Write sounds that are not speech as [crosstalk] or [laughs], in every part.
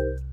Hello.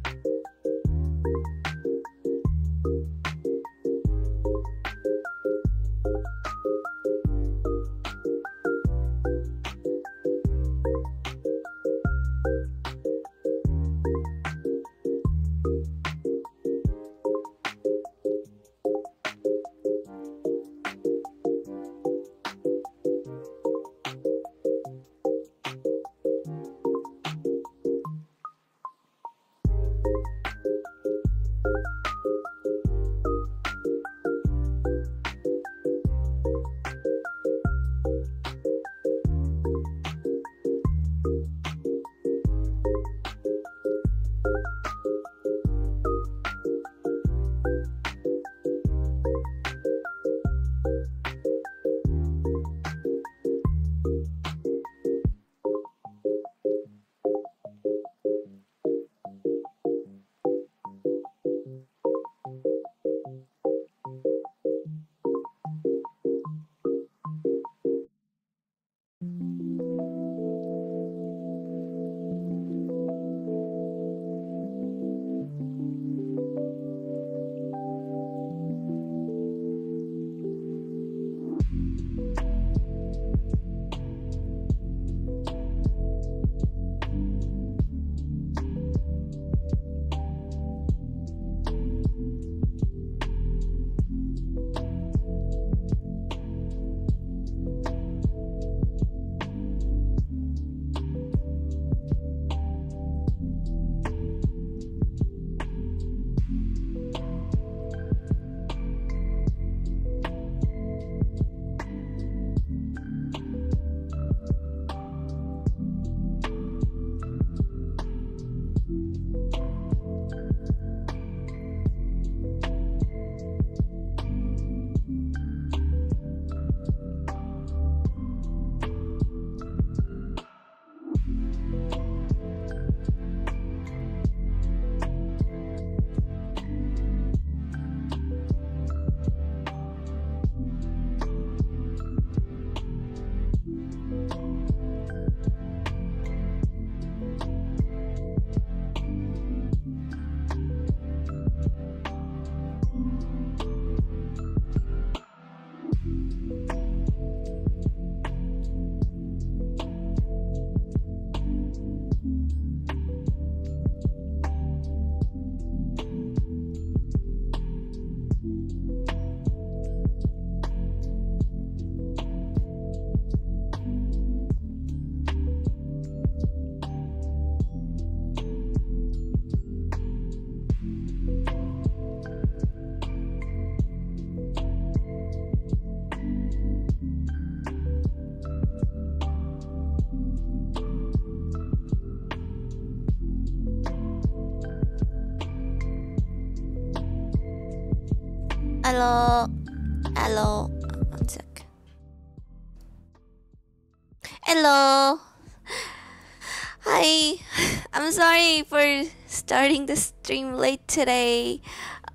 Starting the stream late today.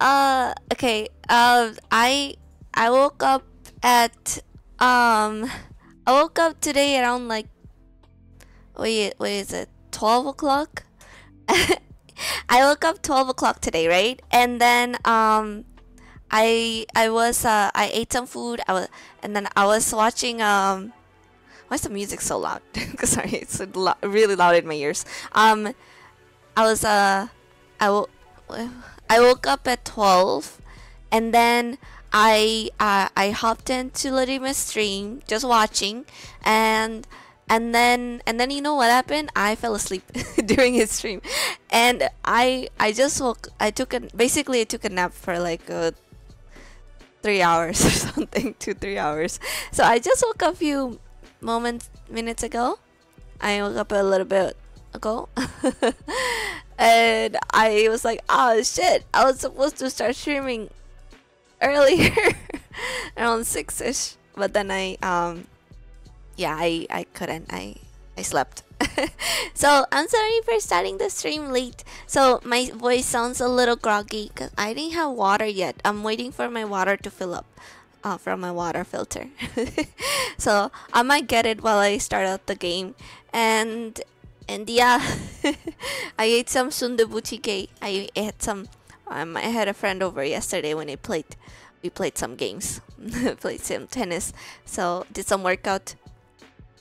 Uh okay. Uh I I woke up at um I woke up today around like wait wait is it 12 o'clock? [laughs] I woke up 12 o'clock today, right? And then um I I was uh, I ate some food. I was and then I was watching um. Why is the music so loud? [laughs] Sorry, it's lo really loud in my ears. Um, I was uh, I woke up at twelve, and then I uh, I hopped into Latima's stream just watching, and and then and then you know what happened? I fell asleep [laughs] during his stream, and I I just woke. I took a basically I took a nap for like a three hours [laughs] or something, two, three hours. So I just woke up a few moments, minutes ago. I woke up a little bit ago. [laughs] and I was like, oh shit, I was supposed to start streaming earlier, [laughs] around six ish. But then I, um, yeah, I, I couldn't. I, I slept. [laughs] so I'm sorry for starting the stream late. So my voice sounds a little groggy because I didn't have water yet. I'm waiting for my water to fill up uh, from my water filter. so I might get it while I start out the game. And and yeah, [laughs] I ate some sundubu jjigae. I ate some. Um, I had a friend over yesterday when I played. We played some games, [laughs] played some tennis. So did some workout.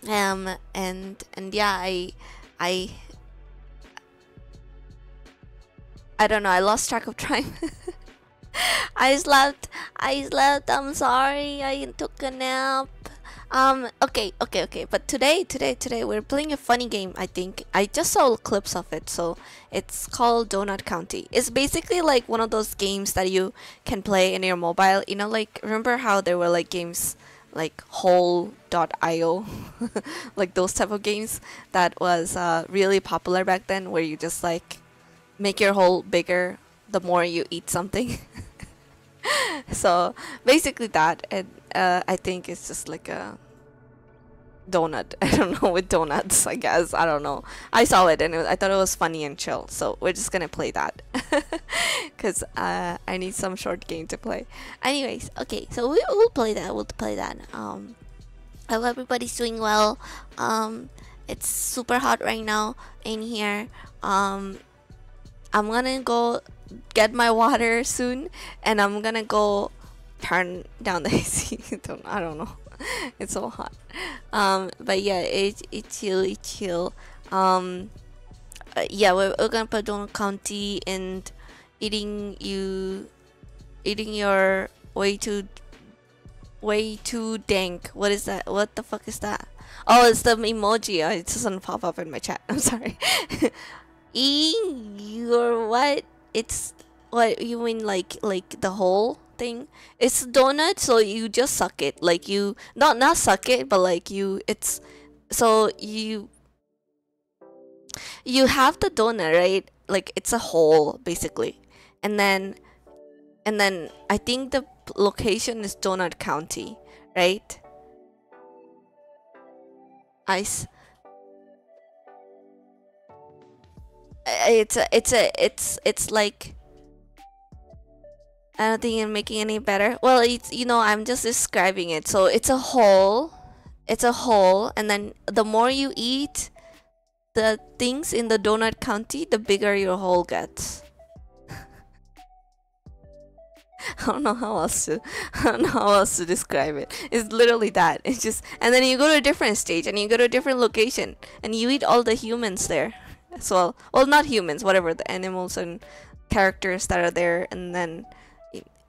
Um and and yeah, I I I don't know. I lost track of time. [laughs] I slept. I slept. I'm sorry. I took a nap. Um, okay, okay, okay. But today, today, today, we're playing a funny game, I think. I just saw clips of it, so it's called Donut County. It's basically like one of those games that you can play in your mobile. You know, like, remember how there were like games like Hole.io, [laughs] like those type of games that was uh, really popular back then, where you just like make your hole bigger the more you eat something. [laughs] so basically that, and uh, I think it's just like a donut. [laughs] I don't know with donuts. I guess I don't know. I saw it and it, I thought it was funny and chill. So we're just gonna play that [laughs] because uh, I need some short game to play. Anyways, okay. So we will play that. We'll play that. Um, I hope everybody's doing well. Um, it's super hot right now in here. Um, I'm gonna go get my water soon, and I'm gonna go turn down the [laughs] AC. don't, I don't know. [laughs] it's so hot. Um, but yeah, it it's chill, it's chill. Um, uh, yeah, we're, Donut County and eating you, eating your way too, way too dank. What is that? What the fuck is that? Oh, it's the emoji. Uh, It doesn't pop up in my chat. [laughs] I'm sorry. Eating your what? It's what you mean like like the whole it's donut so you just suck it. Like you not not suck it but like you it's so you you have the donut right? Like it's a hole basically. And then and then i think the location is donut county right? Ice it's a, it's a it's it's like I don't think I'm making any better. Well, it's you know I'm just describing it. So it's a hole, it's a hole, and then the more you eat the things in the donut county, the bigger your hole gets. [laughs] I don't know how else to [laughs] I don't know how else to describe it. It's literally that. It's just and then you go to a different stage and you go to a different location and you eat all the humans there as well. Well, not humans, whatever the animals and characters that are there, and then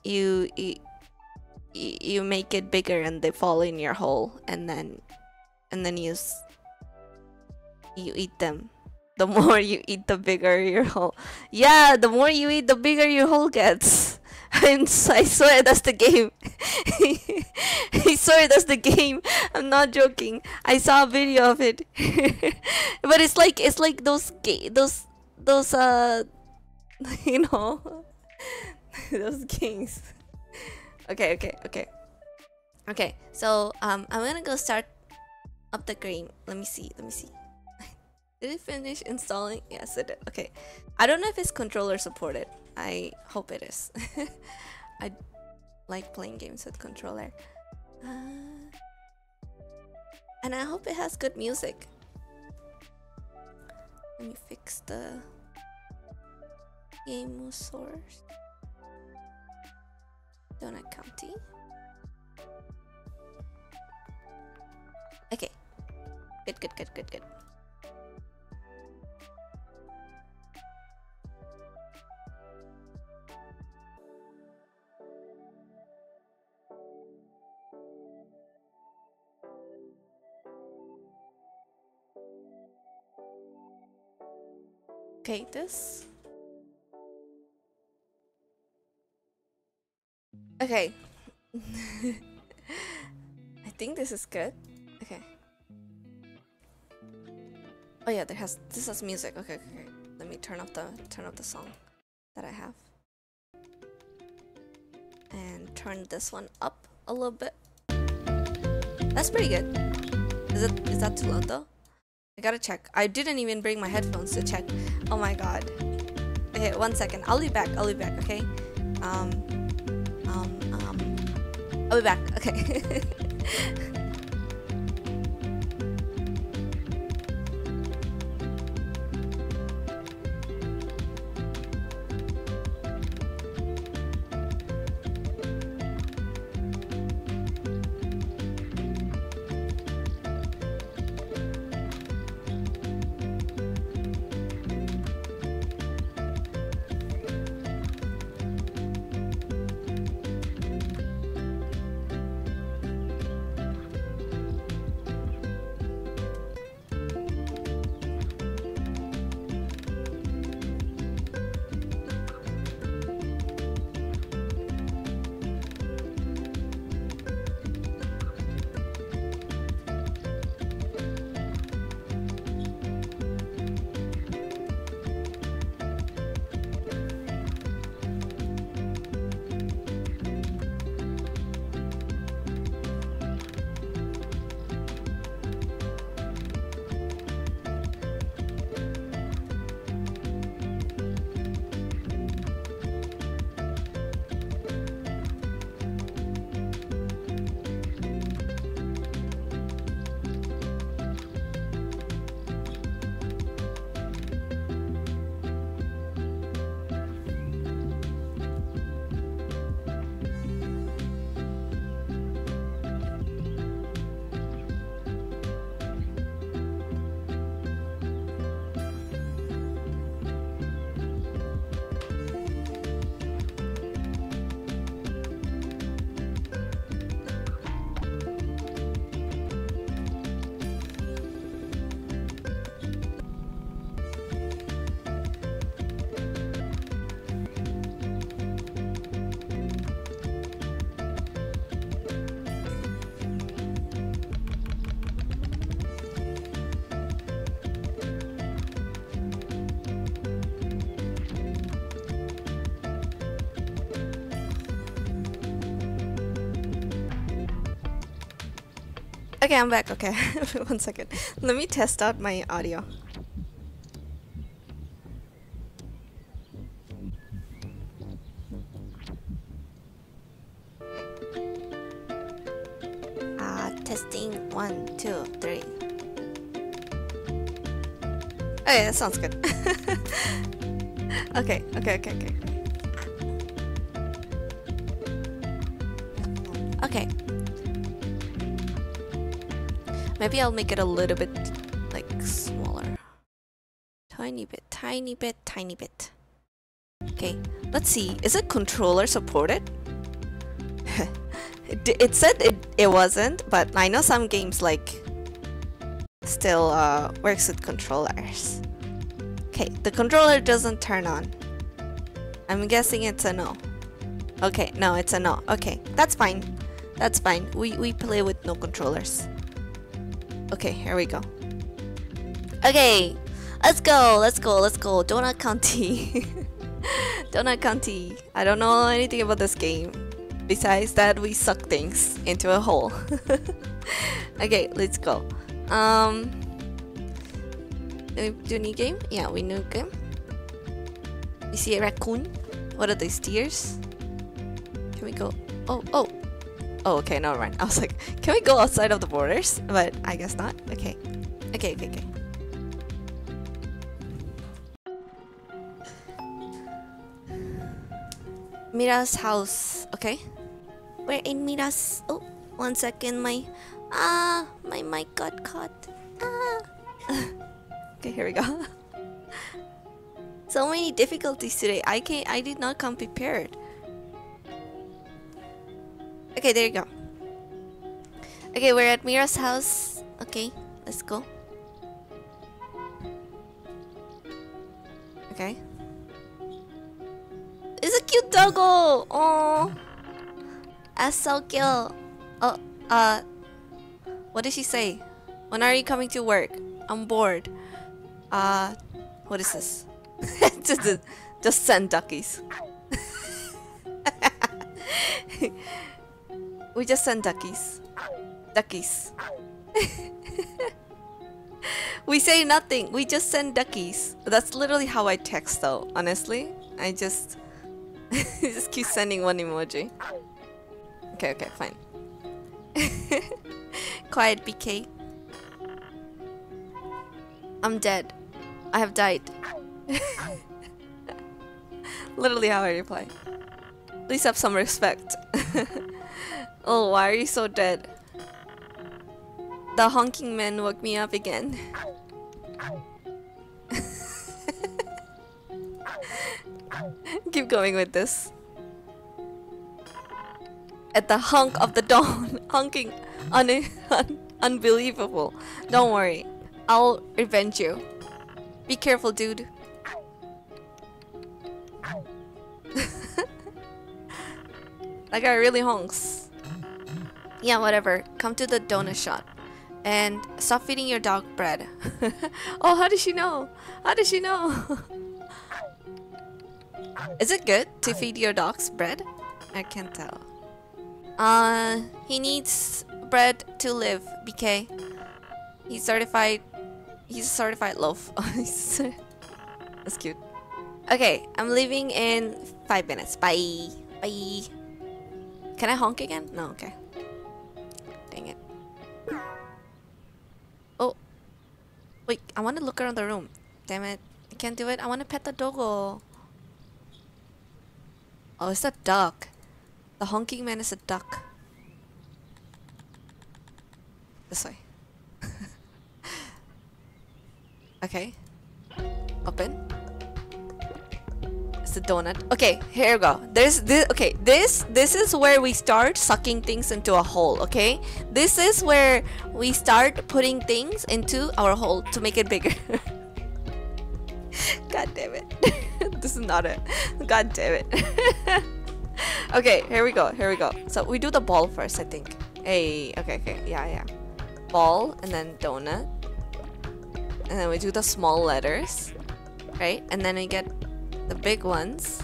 you you, you make it bigger and they fall in your hole and then and then you you eat them. [laughs] The more you eat the bigger your hole. Yeah the more you eat the bigger your hole gets. [laughs] I'm, I swear that's the game. [laughs] I swear that's the game. I'm not joking. I saw a video of it. But it's like it's like those ga- those those uh you know [laughs] those kings. [laughs] Okay, okay, okay. Okay, so um, I'm gonna go start up the game. Let me see, let me see. [laughs] did it finish installing? Yes, it did. Okay. I don't know if it's controller supported. I hope it is. I like playing games with controller. Uh, and I hope it has good music. Let me fix the game source. Donut County. Okay. Good, good, good, good, good. Okay, this Okay. [laughs] I think this is good. Okay. Oh yeah, there has this has music. Okay, okay, okay. Let me turn off the turn off the song that I have. And turn this one up a little bit. That's pretty good. Is it is that too loud though? I gotta check. I didn't even bring my headphones to check. Oh my god. Okay, one second. I'll be back. I'll be back, okay? Um I'll be back. Okay. [laughs] Okay, I'm back. Okay, [laughs] one second. Let me test out my audio. Uh, testing one, two, three. Okay, that sounds good. [laughs] okay, okay, okay, okay. Okay. Maybe I'll make it a little bit like smaller. Tiny bit, tiny bit, tiny bit. Okay, let's see. Is it controller supported? [laughs] it, it said it, it wasn't, but I know some games like still uh, works with controllers. Okay, the controller doesn't turn on. I'm guessing it's a no. Okay, no, it's a no. Okay, that's fine. That's fine. We, we play with no controllers. Okay, here we go. Okay, let's go, let's go, let's go. Donut County. [laughs] Donut County. I don't know anything about this game. Besides that, we suck things into a hole. [laughs] okay, let's go. Um, do new game? Yeah, we new game. You see a raccoon? What are these deers? Can we go? Oh, oh. Oh, okay, never mind. I was like, can we go outside of the borders? But I guess not. Okay. Okay, okay, okay. Mira's house. Okay. We're in Mira's. Oh, one second. My. Ah, my mic got caught. Ah. [laughs] okay, here we go. [laughs] so many difficulties today. I can't. I did not come prepared. Okay, there you go. Okay, we're at Mira's house. Okay, let's go. Okay. It's a cute doggo! Oh, that's so cute. Oh, uh, what did she say? When are you coming to work? I'm bored. Uh, what is this? [laughs] just, just send duckies. [laughs] we just send duckies. Duckies. we say nothing. We just send duckies. That's literally how I text though, honestly. I just [laughs] just keep sending one emoji. Okay, okay, fine. [laughs] Quiet BK. I'm dead. I have died. [laughs] literally how I reply. Please have some respect. Oh, why are you so dead? The honking man woke me up again. [laughs] Keep going with this. At the honk of the dawn, [laughs] honking un un unbelievable. Don't worry, I'll revenge you. Be careful, dude. [laughs] that guy really honks. Yeah, whatever. Come to the donut shop. And stop feeding your dog bread. [laughs] oh, how does she know? How does she know? [laughs] Is it good to feed your dogs bread? I can't tell. Uh, he needs bread to live, BK. He's certified. He's a certified loaf. [laughs] That's cute. Okay, I'm leaving in five minutes. Bye. Bye. Can I honk again? No, okay. Dang it. Oh. Wait, I want to look around the room. Damn it. I can't do it. I want to pet the doggo. Oh, it's a duck. The honking man is a duck. This way. [laughs] okay. Open. It's the donut. Okay, here we go. There's this. Okay, this this is where we start sucking things into a hole. Okay, this is where we start putting things into our hole to make it bigger. [laughs] God damn it. [laughs] this is not it. God damn it. [laughs] okay, here we go. Here we go. So we do the ball first, I think. Hey, okay, okay. Yeah, yeah. Ball and then donut. And then we do the small letters. Right? And then we get the big ones.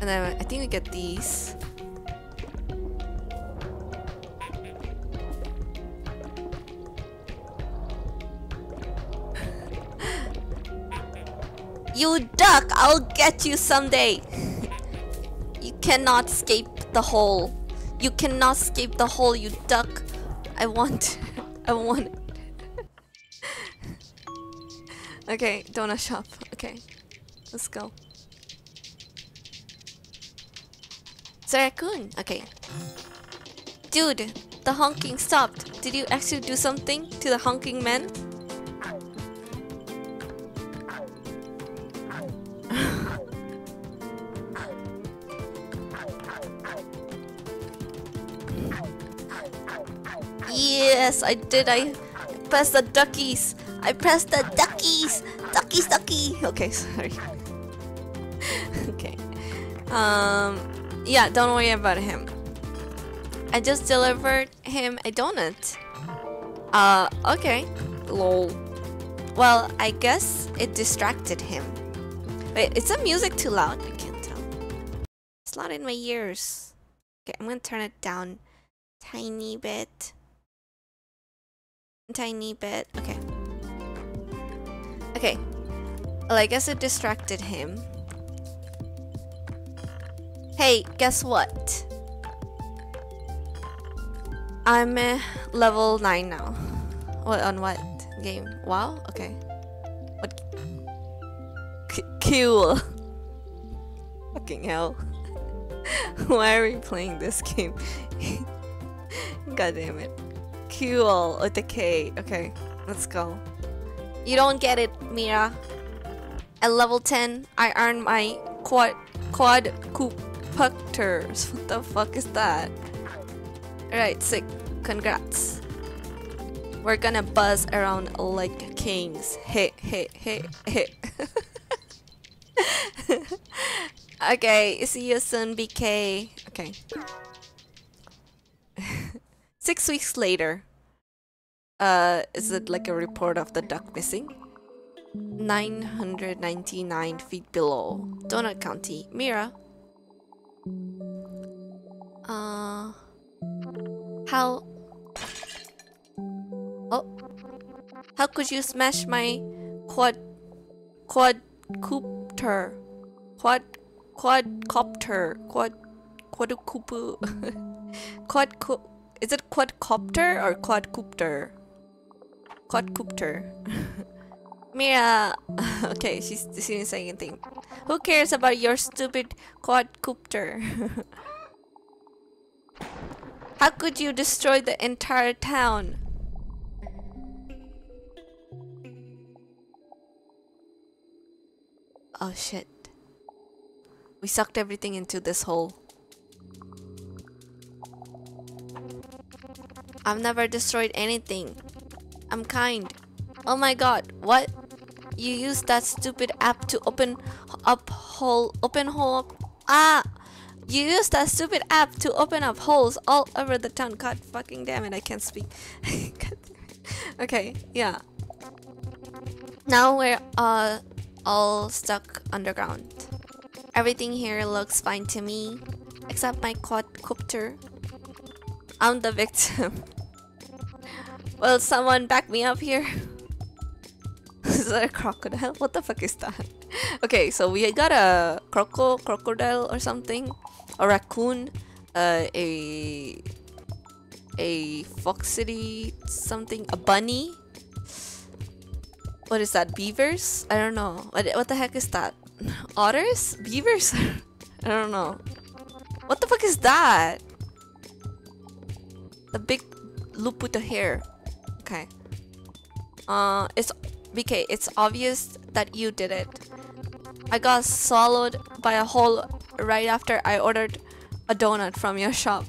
And then I think we get these. [laughs] you duck! I'll get you someday! [laughs] you cannot escape the hole. You cannot escape the hole, you duck. I want... [laughs] I want... okay, donut shop. Okay. Let's go. Sarakun! Okay. Dude, the honking stopped. Did you actually do something to the honking man? [laughs] yes, I did. I passed the duckies. I pressed the duckies. Duckies, ducky. Okay, [laughs] sorry. okay. Um, yeah, don't worry about him. I just delivered him a donut. Uh, okay. Lol. Well, I guess it distracted him. Wait, is the music too loud? I can't tell. It's loud in my ears. Okay, I'm gonna turn it down tiny bit. Tiny bit. Okay. Okay. Well, I guess it distracted him. Hey, guess what? I'm uh, level 9 now. What on what game? WoW? Okay. What? C cool. [laughs] Fucking hell. [laughs] Why are we playing this game? [laughs] God damn it. Cool. Okay, let's go. You don't get it, Mira. At level 10, I earned my quad quad quadcuptors. What the fuck is that? Alright, sick. Congrats. We're gonna buzz around like kings. Hey, hey, hey, hey. [laughs] okay, see you soon, BK. Okay. [laughs] Six weeks later. Uh, is it like a report of the duck missing? 999 feet below. Donut County. Mira. Uh... How... Oh. How could you smash my quad... quad... quadcopter? Quad... quadcopter? Quad... quadcupu... [laughs] quadcu... Is it quadcopter or quadcopter? Quadcopter. [laughs] Mira, [laughs] okay, she's, she's saying anything. Who cares about your stupid quadcopter? [laughs] How could you destroy the entire town? Oh shit. We sucked everything into this hole. I've never destroyed anything. I'm kind. Oh my god, what? You used that stupid app to open up hole, open hole. Ah! You used that stupid app to open up holes all over the town. God fucking damn it, I can't speak. [laughs] okay, yeah. Now we're uh, all stuck underground. Everything here looks fine to me, except my quadcopter. I'm the victim. [laughs] Will someone back me up here? [laughs] is that a crocodile? What the fuck is that? [laughs] Okay, so we got a croco crocodile or something, a raccoon, uh, a a foxity something, a bunny. What is that? Beavers? I don't know. What what the heck is that? [laughs] Otters? Beavers? I don't know. What the fuck is that? The big the hair. Okay. Uh, it's BK. It's obvious that you did it. I got swallowed by a hole right after I ordered a donut from your shop.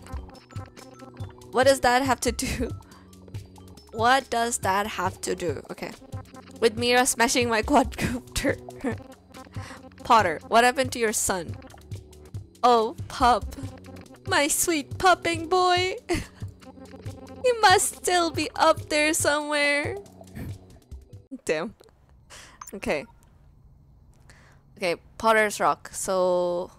What does that have to do? [laughs] What does that have to do? Okay. With Mira smashing my [laughs] quadcopter. [laughs] Potter, what happened to your son? Oh, pup. My sweet pupping boy. He must still be up there somewhere. Damn. Okay. Okay, Potter's Rock. So,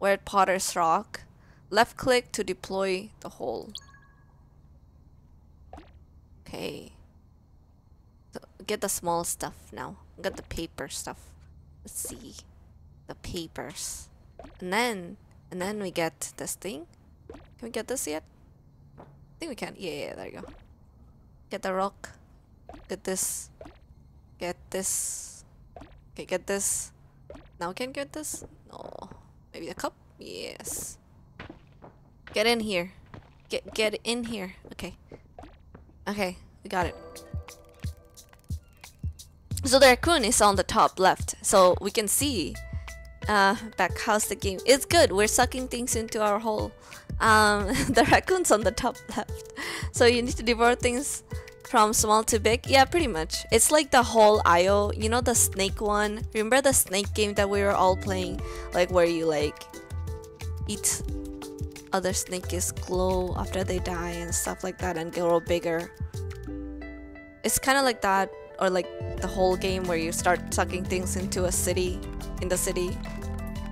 we're at Potter's Rock. Left click to deploy the hole. Okay. So get the small stuff now. Get the paper stuff. let's see the papers and then and then we get this thing can we get this yet think we can. Yeah, yeah there you go. Get the rock. Get this. Get this. Okay get this. Now we can get this? No. Maybe the cup? Yes. Get in here. Get get in here. Okay. Okay we got it. So the raccoon is on the top left, so we can see uh, back how's the game. It's good. We're sucking things into our hole. Um, [laughs] the raccoon's on the top [laughs] left, so you need to devour things from small to big. Yeah, pretty much. It's like the Hole IO. You know the snake one. Remember the snake game that we were all playing, like where you like eat other snakes glow after they die and stuff like that and grow bigger. It's kind of like that or like the whole game where you start sucking things into a city in the city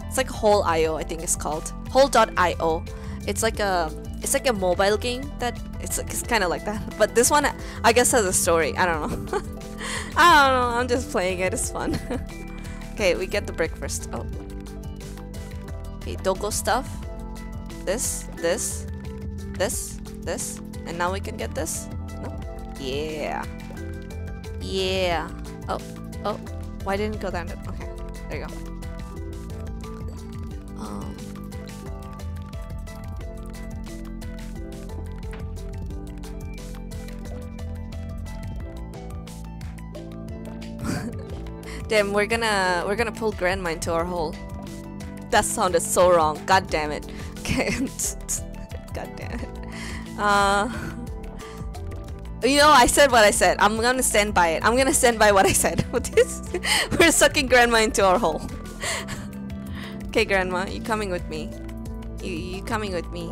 it's like Hole io i think it's called Hole.io it's like a it's like a mobile game that it's it's kind of like that. But this one i guess has a story. I don't know. [laughs] I don't know. I'm just playing it. It's fun. [laughs] Okay we get the brick first. Oh. Okay dogo stuff. This this this this. And now we can get this? No? Yeah. Yeah. Oh, oh. Why didn't go down? Okay, there you go. Um. Damn, we're gonna we're gonna pull grandma into our hole. That sounded so wrong. God damn it. Okay. [laughs] God damn it. Uh you know, I said what I said. I'm gonna stand by it. I'm gonna stand by what I said. [laughs] [laughs] We're sucking grandma into our hole. okay, grandma, you coming with me? You you coming with me?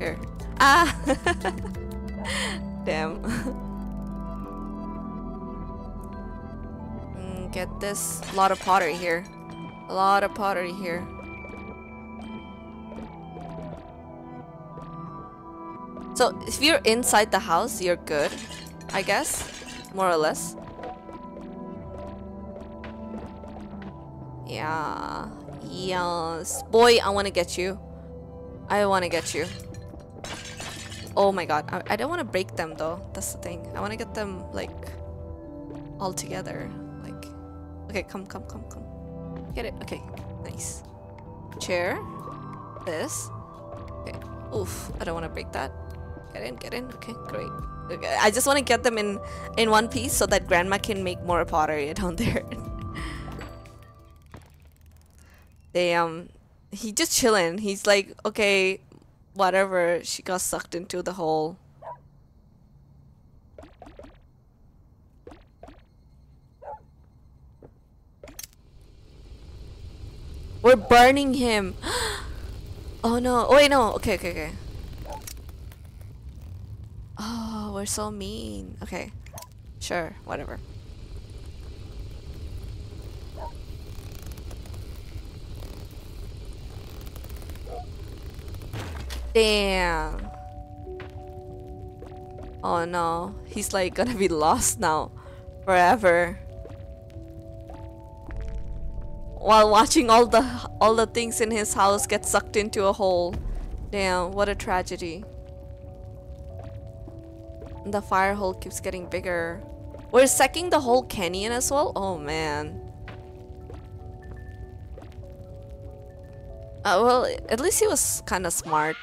Here. Ah. Damn. Get this. A lot of pottery here. A lot of pottery here. So if you're inside the house, you're good, I guess, more or less. Yeah, yes. Boy, I want to get you. I want to get you. Oh my god, I, I don't want to break them though. That's the thing. I want to get them like all together. Okay, come, come, come, come. Get it. Okay, nice. Chair. This. Okay. Oof, I don't want to break that. Get in, get in. Okay, great. Okay, I just want to get them in in one piece so that grandma can make more pottery [laughs] down there. they um he just chilling. He's like, okay, whatever. She got sucked into the hole. We're burning him. [gasps] oh no. Oh wait, no. Okay, okay, okay. Oh, we're so mean. Okay. Sure, whatever. Damn. Oh no. He's like gonna be [laughs] lost now. Forever. While watching all the all the things in his house get sucked into a hole. Damn, what a tragedy. The fire hole keeps getting bigger. We're sucking the whole canyon as well? Oh man. Uh, well, at least he was kind of smart.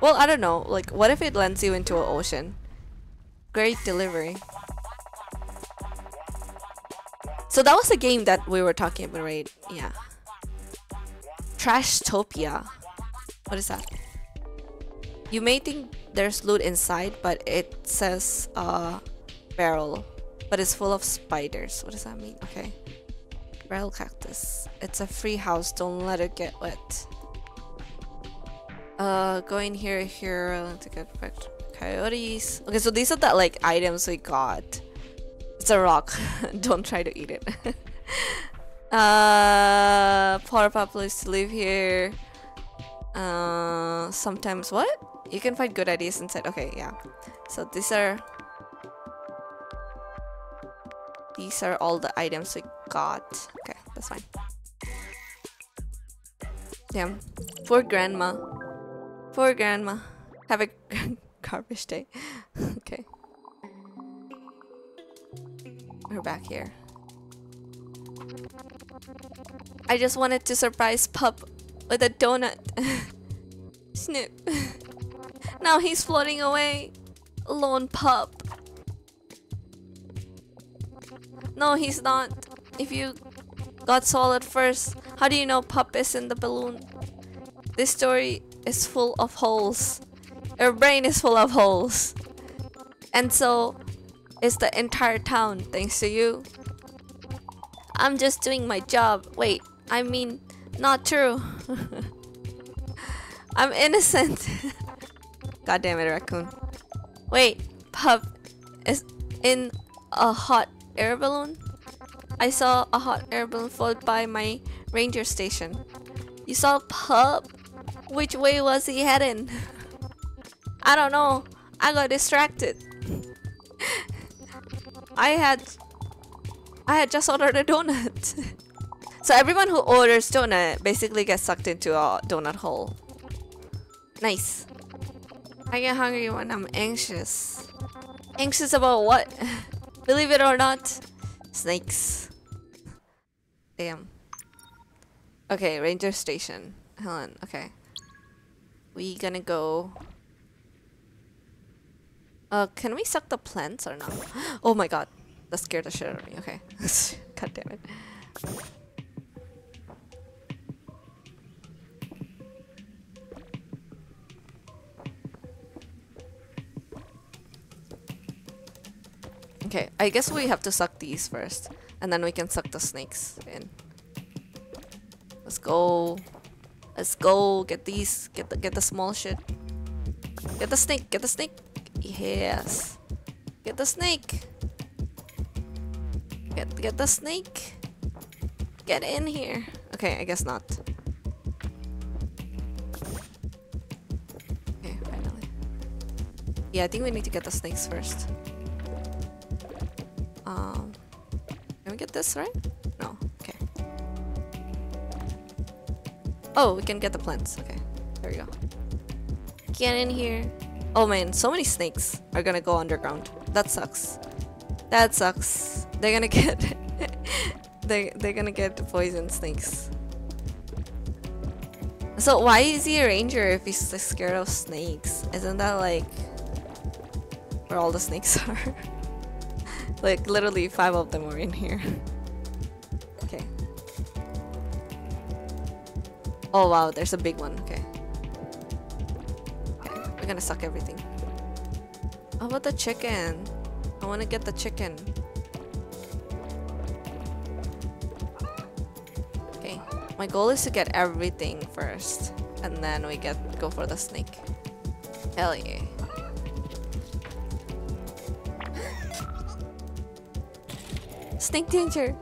Well, I don't know. Like, what if it lands you into an ocean? Great delivery. So that was the game that we were talking about, right? Yeah. Trashtopia. What is that? You may think there's loot inside, but it says uh, barrel, but it's full of spiders. What does that mean? Okay. Barrel cactus. It's a free house. Don't let it get wet. Uh, go in here, here to get. Coyotes. Okay, so these are the like items we got. It's a rock. [laughs] Don't try to eat it. [laughs] uh, power populace to live here. Uh, sometimes what? You can find good ideas inside. Okay, yeah. So these are these are all the items we got. Okay, that's fine. Damn. Poor grandma. Poor grandma. Have a [laughs] garbage day. okay. We're back here. I just wanted to surprise Pup with a donut. [laughs] Snip. [laughs] now he's floating away. Lone Pup. No, he's not. If you got swallowed first, how do you know Pup is in the balloon? This story is full of holes. Your brain is full of holes. And so is the entire town thanks to you. I'm just doing my job. Wait, I mean, not true. [laughs] I'm innocent. [laughs] God damn it, raccoon. Wait, Pup is in a hot air balloon? I saw a hot air balloon float by my ranger station. You saw Pup? Which way was he heading? [laughs] I don't know. I got distracted. I had I had just ordered a donut. [laughs] so everyone who orders donut basically gets sucked into a donut hole. Nice. I get hungry when I'm anxious. Anxious about what? [laughs] Believe it or not, snakes. Damn. Okay, ranger station. Helen, okay. We gonna go... Uh, can we suck the plants or not? [gasps] Oh my god. That scared the shit out of me. Okay. [laughs] god damn it. Okay, I guess we have to suck these first. And then we can suck the snakes in. Let's go. Let's go. Get these. Get the get the small shit. Get the snake. Get the snake. Yes. Get the snake. Get get the snake. Get in here. Okay, I guess not. Okay, finally. Yeah, I think we need to get the snakes first. Um, can we get this right? No. Okay. Oh, we can get the plants. Okay, there we go. Get in here. Oh man, so many snakes are gonna go underground. That sucks. That sucks. They're gonna get [laughs] they they're gonna get poison snakes. So why is he a ranger if he's scared of snakes? Isn't that like where all the snakes [laughs] are? like literally five of them are in here. [laughs] okay. Oh wow, there's a big one. Okay. We're gonna suck everything. How about the chicken? I wanna get the chicken. Okay, my goal is to get everything first, and then we get go for the snake. Hell yeah. [laughs] Snake danger.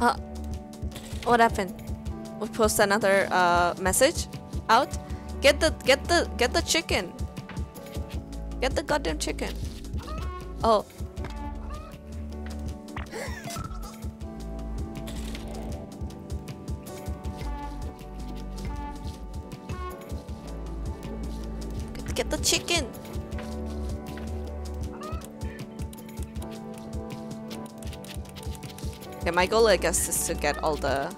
Uh, what happened? We post another uh, message out. Get the get the get the chicken. Get the goddamn chicken. Oh. [laughs] Get the chicken. Okay, my goal I guess is to get all the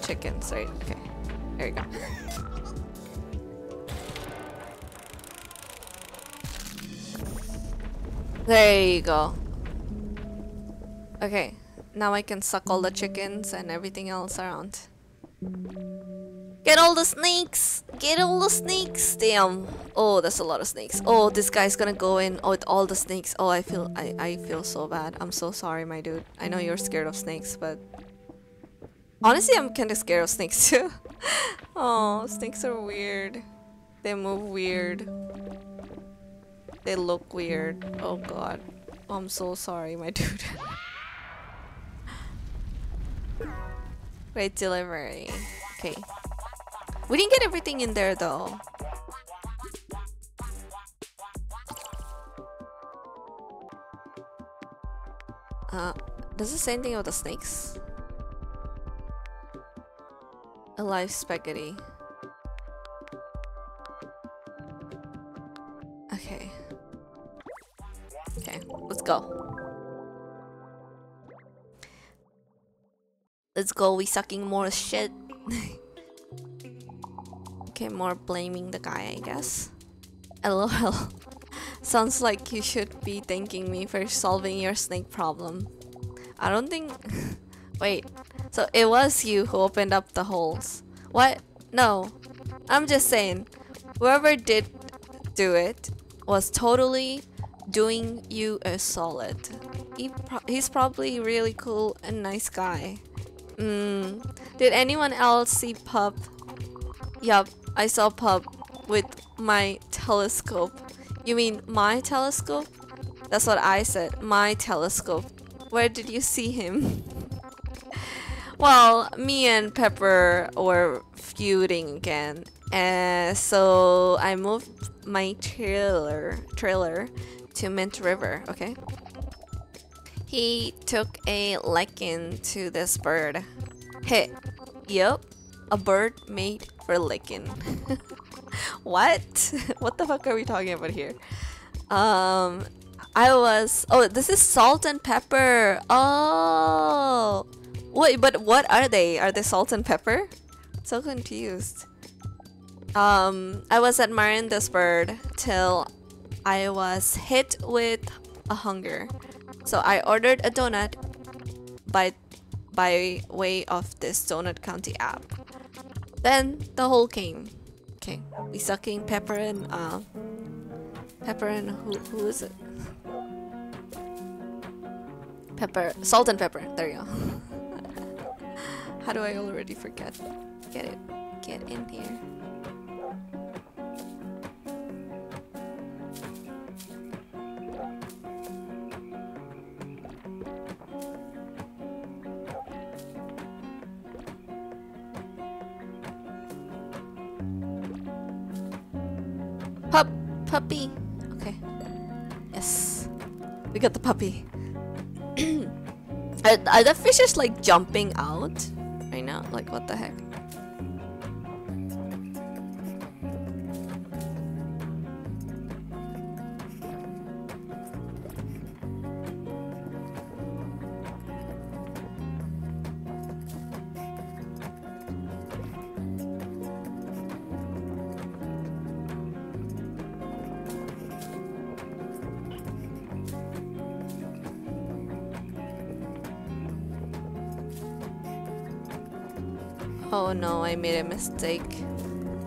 chickens, right? Okay, there you go. [laughs] There you go. Okay, now I can suck all the chickens and everything else around. Get all the snakes! Get all the snakes! Damn. Oh, that's a lot of snakes. Oh, this guy's gonna go in with all the snakes. Oh, I feel I, I feel so bad. I'm so sorry, my dude. I know you're scared of snakes, but... Honestly, I'm kinda scared of snakes [laughs] too. oh, snakes are weird. They move weird. They look weird. Oh god. I'm so sorry, my [laughs] dude. Great delivery. Okay. We didn't get everything in there though. Uh, does it say anything about the snakes? Alive spaghetti. Okay. Okay, let's go. Let's go, we sucking more shit. [laughs] okay, more blaming the guy, I guess. LOL. [laughs] Sounds like you should be thanking me for solving your snake problem. I don't think... [laughs] Wait, so it was you who opened up the holes. What? No. I'm just saying, whoever did do it was totally doing you a solid. He pro he's probably really cool and nice guy. Mm. Did anyone else see Pup? Yup, I saw Pup with my telescope. You mean my telescope? That's what I said, my telescope. Where did you see him? [laughs] well, me and Pepper were feuding again. Uh, so I moved my trailer trailer to Mint River, okay? He took a liking to this bird. Hey, yep, a bird made for licking. [laughs] what? [laughs] what the fuck are we talking about here? Um, I was. Oh, this is salt and pepper. Oh, wait, but what are they? Are they salt and pepper? So confused. Um, I was admiring this bird till I was hit with a hunger. So I ordered a donut by by way of this Donut County app. Then the hole came. Okay, we sucking pepper and uh, pepper and who who is it? Pepper, salt and pepper. There you go. [laughs] How do I already forget? Get it, get in here. Puppy. Okay. Yes, we got the puppy. [clears throat] are, are the fishes like jumping out right now? Like what the heck? I made a mistake.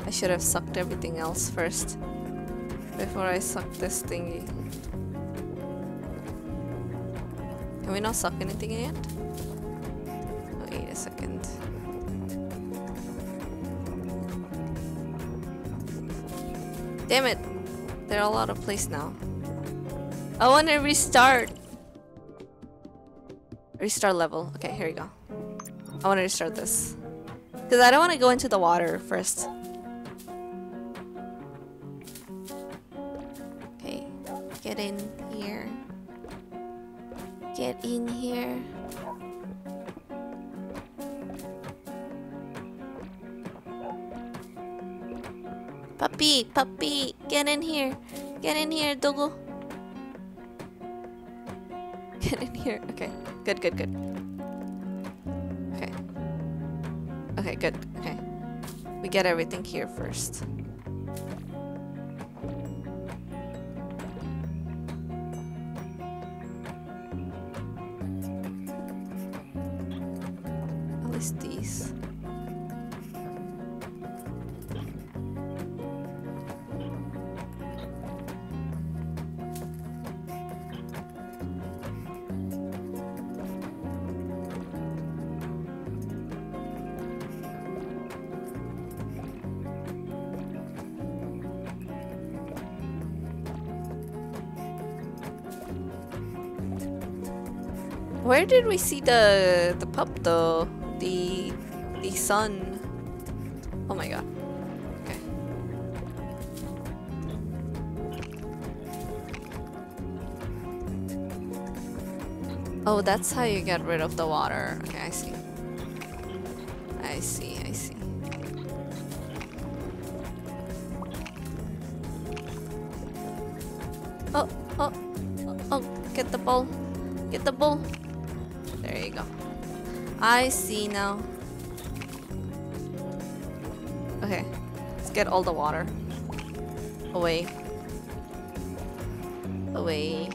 I should have sucked everything else first. Before I suck this thingy. Can we not suck anything yet? Wait a second. Damn it! They're all out of place now. I want to restart. Restart level. Okay, here we go. I want to restart this. Because I don't want to go into the water first. Okay, get in here. Get in here. Puppy, puppy, get in here. Get in here, Dogo. [laughs] Get in here. Okay, good, good, good. Okay, good. Okay. We get everything here first. Where did we see the the pup though? The the sun. Oh my god. Okay. Oh, that's how you get rid of the water. Okay, I see. I see now. Okay, let's get all the water away. Away.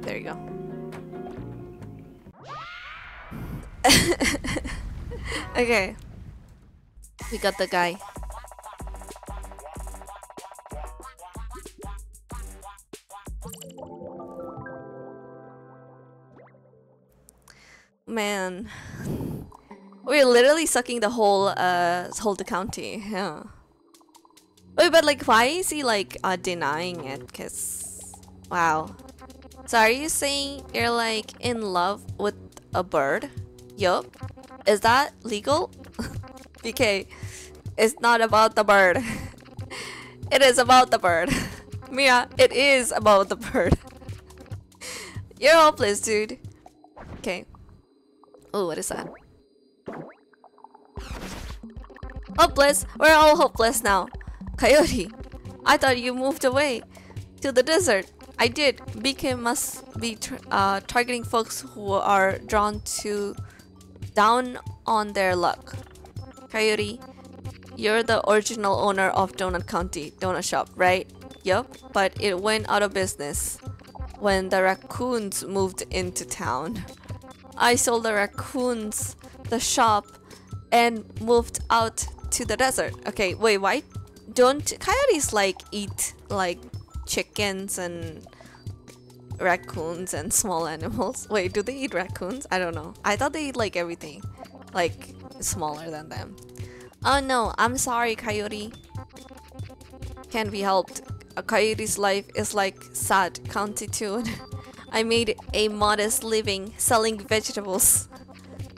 There you go. [laughs] okay. We got the guy. Sucking the whole uh whole the county. Yeah. Wait, but like why is he like uh denying it? Cause wow. So are you saying you're like in love with a bird? Yup. Is that legal? [laughs] BK, it's not about the bird. [laughs] it is about the bird. [laughs] Mia, it is about the bird. You're hopeless, dude. Okay. Oh, what is that? Hopeless? We're all hopeless now. Coyote, I thought you moved away to the desert. I did. BK must be uh, targeting folks who are drawn to down on their luck. Coyote, you're the original owner of Donut County Donut Shop, right? Yup, but it went out of business when the raccoons moved into town. I sold the raccoons the shop and moved out to the desert. Okay, wait, why don't coyotes like eat like chickens and raccoons and small animals? [laughs] Wait, do they eat raccoons? I don't know. I thought they eat like everything, like smaller than them. Oh no, I'm sorry, coyote. Can't be helped. A coyote's life is like sad countitune. [laughs] I made a modest living selling vegetables.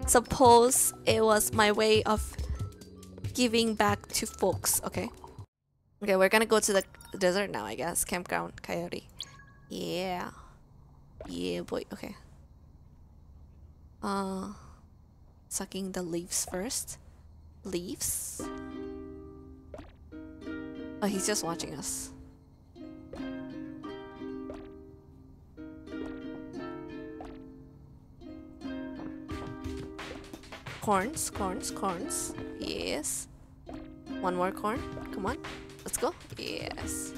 Suppose it was my way of giving back to folks. Okay. Okay, we're gonna go to the desert now, I guess. Campground Coyote. Yeah. Yeah, boy. Okay. Uh, sucking the leaves first. Leaves? Oh, he's just watching us. Corns, corns, corns. Yes. One more corn. Come on. Let's go. Yes.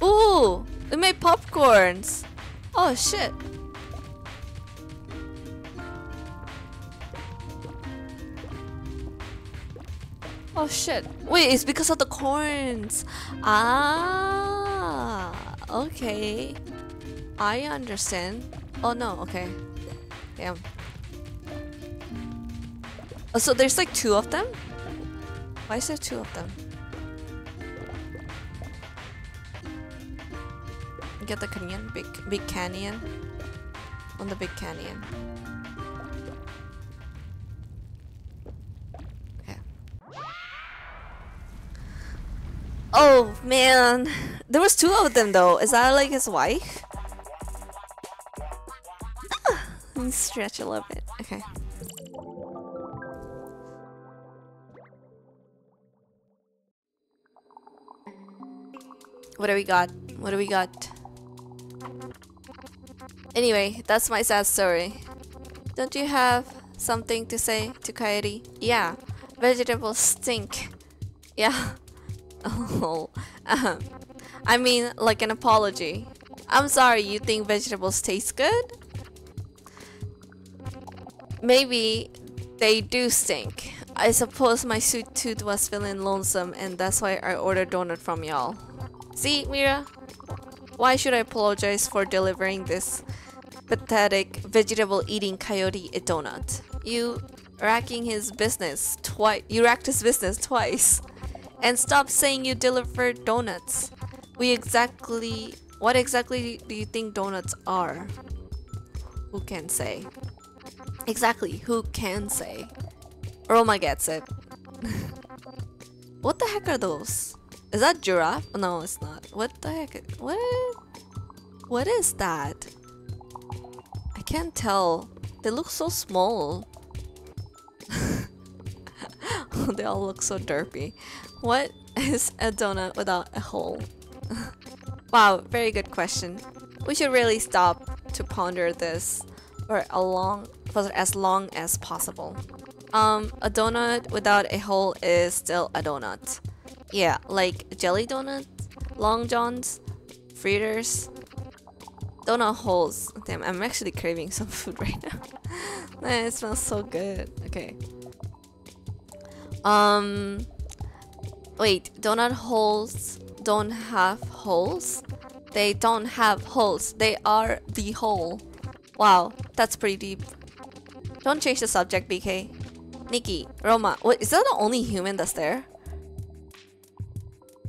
Ooh! We made popcorns! Oh shit! Oh shit. Wait, it's because of the corns. Ah, okay. I understand. Oh no, okay. Damn. Oh, so there's like two of them? Why is there two of them? Get the canyon, big big canyon. On the big canyon. Oh man, there was two of them though. Is that like his wife? Ah, let me stretch a little bit. Okay. What do we got? What do we got? Anyway, that's my sad story. Don't you have something to say to Coyote? Yeah, vegetables stink. Yeah. [laughs] Oh, um, I mean, like an apology. I'm sorry, you think vegetables taste good? Maybe they do stink. I suppose my sweet tooth was feeling lonesome and that's why I ordered donut from y'all. See, Mira? Why should I apologize for delivering this pathetic vegetable eating coyote a donut? You racking his business twice. You racked his business twice. And stop saying you deliver donuts. We exactly... What exactly do you think donuts are? Who can say? Exactly, who can say? Roma gets it. [laughs] what the heck are those? Is that giraffe? No, it's not. What the heck? What? What is that? I can't tell. They look so small. [laughs] they all look so derpy. What is a donut without a hole? [laughs] wow, very good question. We should really stop to ponder this for a long for as long as possible. Um, a donut without a hole is still a donut. Yeah, like jelly donuts, long johns, fritters, donut holes. Damn, I'm actually craving [laughs] some food right now. Man, [laughs] it smells so good. Okay. Um, wait, donut holes don't have holes? They don't have holes. They are the hole. Wow, that's pretty deep. Don't change the subject, BK. Nikki, Roma, what, is that the only human that's there?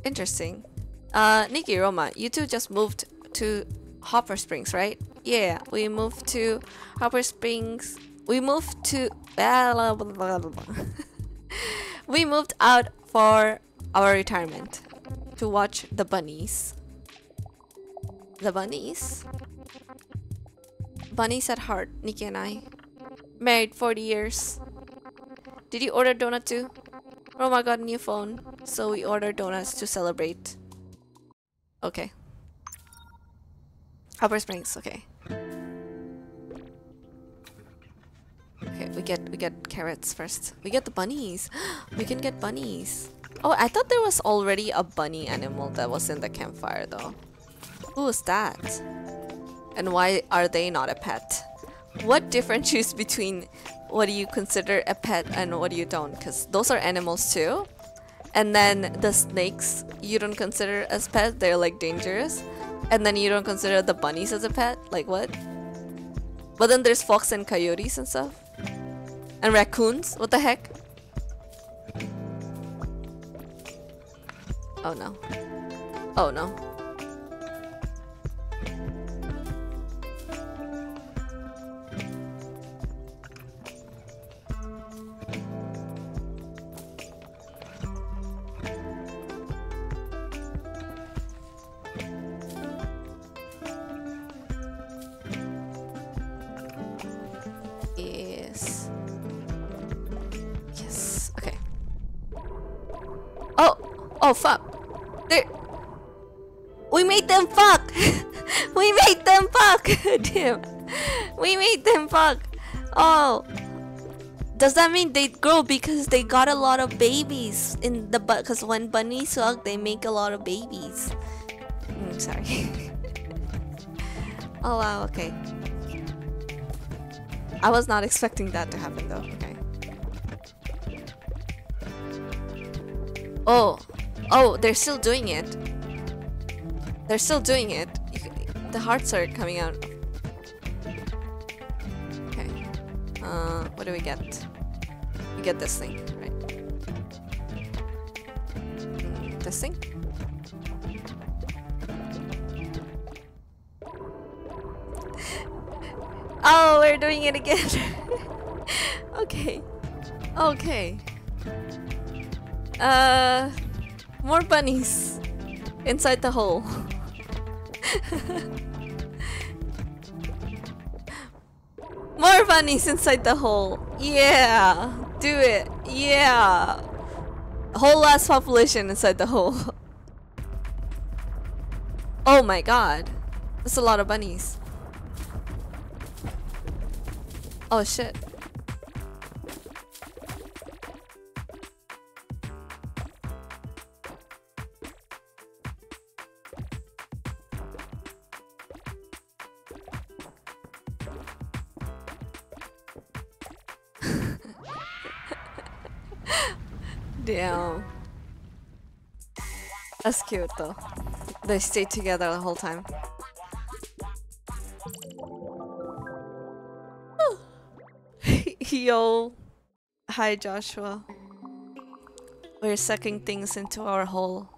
Interesting. Uh, Nikki, Roma, you two just moved to Hopper Springs, right? Yeah, we moved to Hopper Springs. We moved to... [laughs] We moved out for our retirement to watch the bunnies. The bunnies? Bunnies at heart, Nikki and I. Married 40 years. Did you order donut too? Oh Roma got a new phone, so we ordered donuts to celebrate. Okay. Hopper Springs, okay. Okay, we get we get carrots first. We get the bunnies. [gasps] we can get bunnies. Oh, I thought there was already a bunny animal that was in the campfire though. Who is that? And why are they not a pet? What differentiates between what do you consider a pet and what you don't? Because those are animals too. And then the snakes you don't consider as pet, they're like dangerous. And then you don't consider the bunnies as a pet? Like what? But then there's fox and coyotes and stuff. And raccoons? What the heck? Oh no. Oh no. Yes. Yes. Okay. Oh! Oh fuck! There. We made them fuck. [laughs] we made them fuck. [laughs] Damn. We made them fuck. Oh. Does that mean they grow because they got a lot of babies in the butt? Because when bunnies fuck, they make a lot of babies. Mm, sorry. [laughs] oh wow. Okay. I was not expecting that to happen though. Okay. Oh. Oh, they're still doing it. They're still doing it. The hearts are coming out. Okay. Uh, what do we get? We get this thing, right? Mm, this thing? [laughs] Oh, we're doing it again. [laughs] okay. Okay. Uh, more bunnies inside the hole. more bunnies inside the hole. Yeah, do it. Yeah. Whole last population inside the hole. oh my god. That's a lot of bunnies. Oh shit. Damn. That's cute though. They stayed together the whole time. [laughs] Yo. Hi, Joshua. We're sucking things into our hole.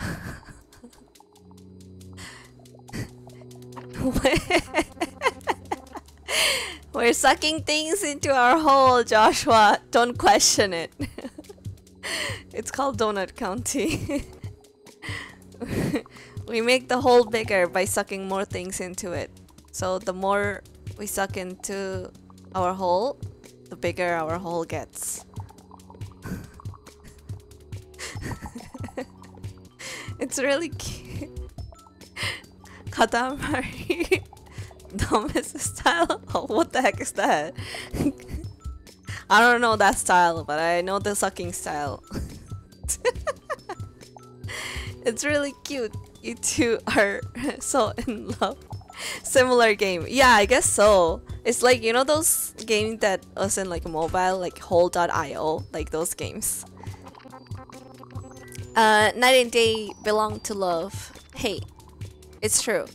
[laughs] We're sucking things into our hole, Joshua. Don't question it. [laughs] it's called Donut County. [laughs] we make the hole bigger by sucking more things into it. So the more we suck into our hole, the bigger our hole gets. [laughs] it's really cute. Katamari Damacy [laughs] style? Oh, what the heck is that? [laughs] I don't know that style, but I know the sucking style. [laughs] it's really cute. You two are so in love. Similar game. Yeah, I guess so. It's like, you know those games that was in like mobile, like Hole.io, like those games. Uh, night and day belong to love. Hey, it's true.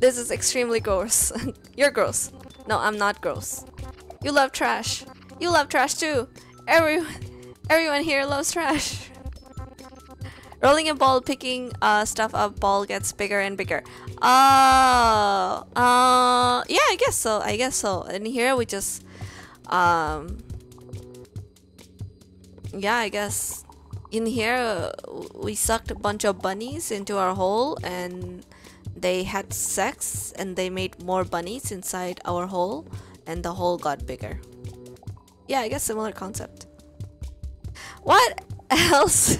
This is extremely gross. [laughs] You're gross. No, I'm not gross. You love trash. You love trash too. Everyone, [laughs] everyone here loves trash. [laughs] Rolling a ball, picking uh, stuff up, ball gets bigger and bigger. Uh, uh, yeah, I guess so. I guess so. And here we just, um, yeah, I guess in here uh, we sucked a bunch of bunnies into our hole and they had sex and they made more bunnies inside our hole and the hole got bigger. Yeah, I guess similar concept. What else?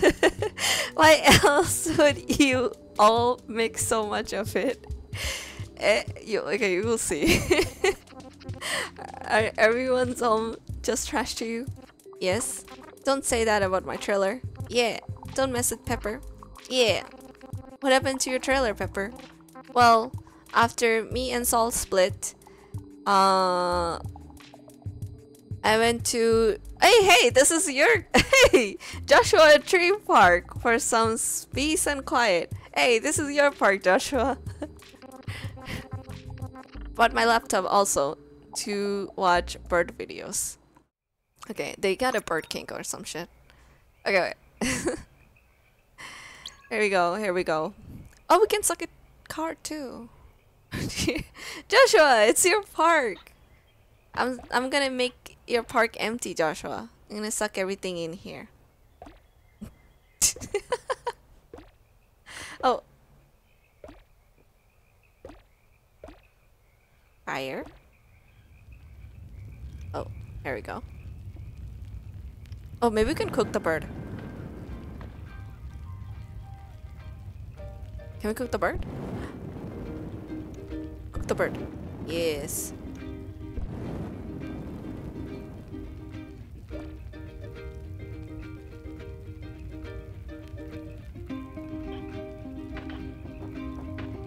[laughs] Why else would you all make so much of it? Eh, you, okay, you will see. [laughs] Are everyone's home just trash to you? Yes. Don't say that about my trailer. Yeah. Don't mess with Pepper. Yeah. What happened to your trailer, Pepper? Well, after me and Salt split, uh, I went to hey hey this is your [laughs] hey Joshua Tree Park for some peace and quiet. Hey, this is your park, Joshua. [laughs] Bought my laptop also to watch bird videos. Okay, they got a bird kink or some shit. Okay, wait. [laughs] here we go. Here we go. Oh, we can suck a car too. [laughs] Joshua, it's your park. I'm I'm gonna make your park empty, Joshua. I'm gonna suck everything in here. [laughs] oh. Fire. Oh, there we go. Oh, maybe we can cook the bird. Can we cook the bird? Cook the bird. Yes.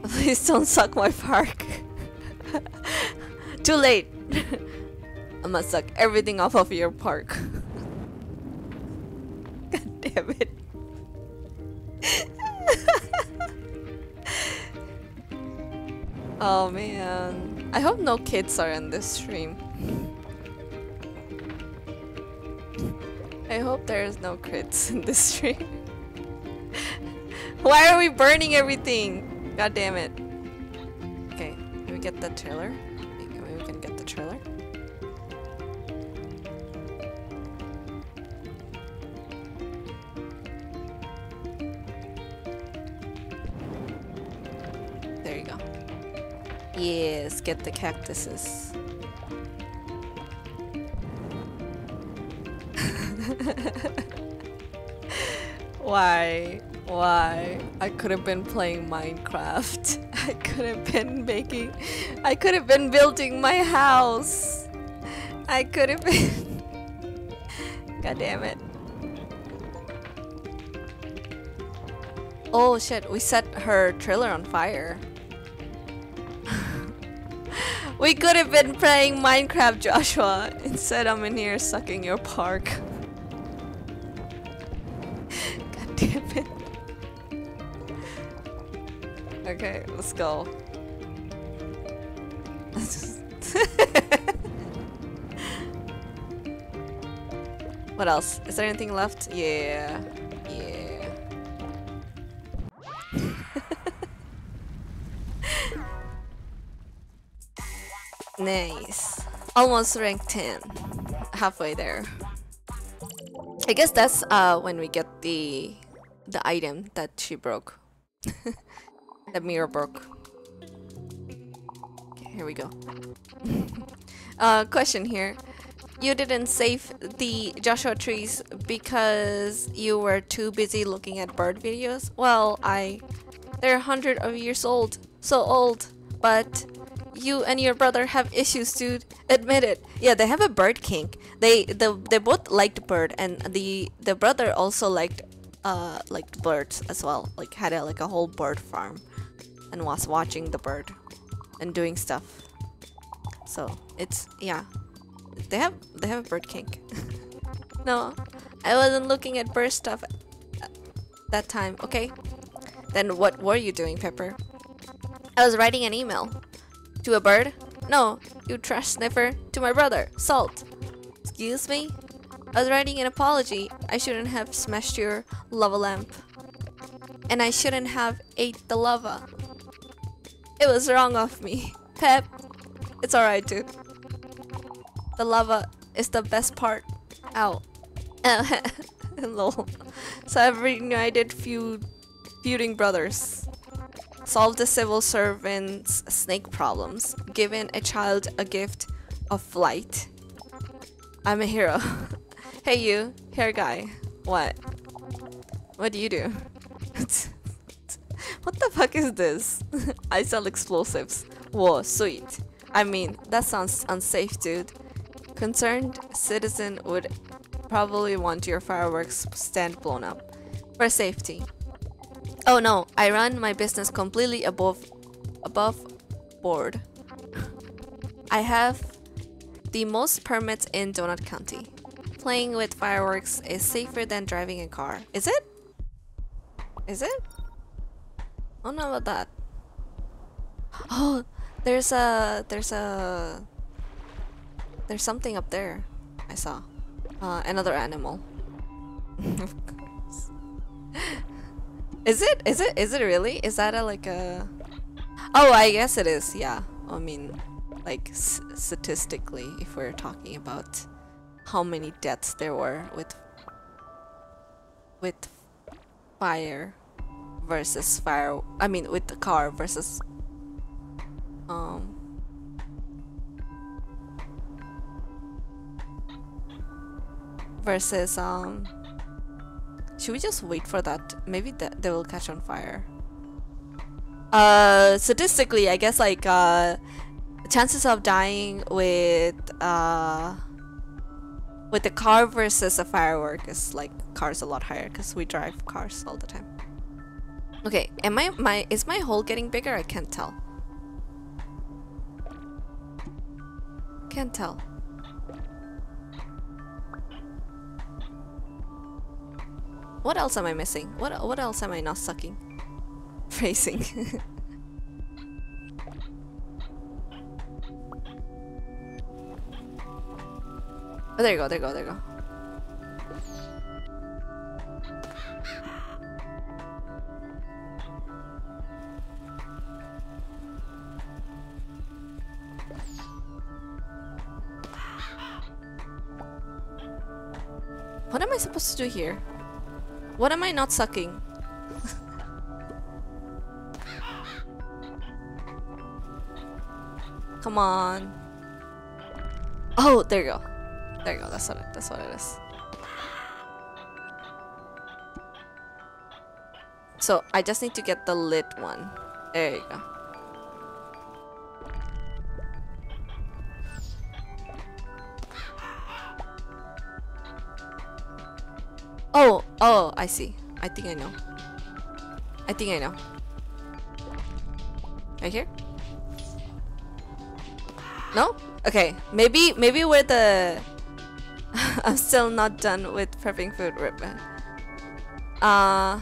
[laughs] Please don't suck my park. [laughs] Too late. [laughs] I must suck everything off of your park. God damn it. Oh man. I hope no kids are in this stream. I hope there's no crits [laughs] in this stream. [laughs] Why are we burning everything? God damn it. Okay, can we get the trailer? Yes, get the cactuses. [laughs] Why? Why? I could have been playing Minecraft. [laughs] I could have been making... I could have been building my house. I could have been... [laughs] God damn it. Oh shit, we set her trailer on fire. We could have been playing Minecraft, Joshua. Instead, I'm in here sucking your park. [laughs] God damn it. Okay, let's go. [laughs] what else? Is there anything left? Yeah. Nice. Almost rank 10. Halfway there. I guess that's uh when we get the the item that she broke. [laughs] the mirror broke. Okay, here we go. [laughs] uh question here. You didn't save the Joshua trees because you were too busy looking at bird videos? Well, I... They're hundred of years old. So old. But you and your brother have issues, dude. Admit it. Yeah, they have a bird kink. They the they both liked bird, and the the brother also liked uh liked birds as well. Like had a, like a whole bird farm, and was watching the bird, and doing stuff. So it's yeah, they have they have a bird kink. [laughs] no, I wasn't looking at bird stuff that time. Okay, then what were you doing, Pepper? I was writing an email. To a bird? No, you trash sniffer. To my brother, Salt. Excuse me? I was writing an apology. I shouldn't have smashed your lava lamp. And I shouldn't have ate the lava. It was wrong of me. Pep, it's alright dude. The lava is the best part. Ow. [laughs] Lol. So I've reunited feud feuding brothers. Solve the civil servant's snake problems. Given a child a gift of flight. I'm a hero. [laughs] hey you, hair guy. What? What do you do? [laughs] what the fuck is this? [laughs] I sell explosives. Whoa, sweet. I mean, that sounds unsafe, dude. Concerned citizen would probably want your fireworks stand blown up. For safety. Oh no, I run my business completely above above board. I have the most permits in Donut County. Playing with fireworks is safer than driving a car. Is it? Is it? I don't know about that. [gasps] Oh, there's a there's a there's something up there. I saw uh, another animal. [laughs] [laughs] Is it? Is it? Is it really? Is that a like a? Oh, I guess it is. Yeah. I mean, like statistically, if we're talking about how many deaths there were with with fire versus fire. I mean, with the car versus um. Versus um should we just wait for that? Maybe that they will catch on fire. Uh, statistically, I guess like uh, chances of dying with uh with the car versus a firework is like cars a lot higher because we drive cars all the time. Okay, am I my is my hole getting bigger? I can't tell. Can't tell. What else am I missing? What what else am I not sucking? [laughs] Phrasing. [laughs] oh, there you go, there you go, there you go. What am I supposed to do here? What am I not sucking? Come on. Oh, there you go. There you go. That's what it, that's what it is. So I just need to get the lit one. There you go. Oh, oh, I see. I think I know. I think I know. Right here? No? Okay, maybe maybe we're the [laughs] I'm still not done with prepping food ribbon. Uh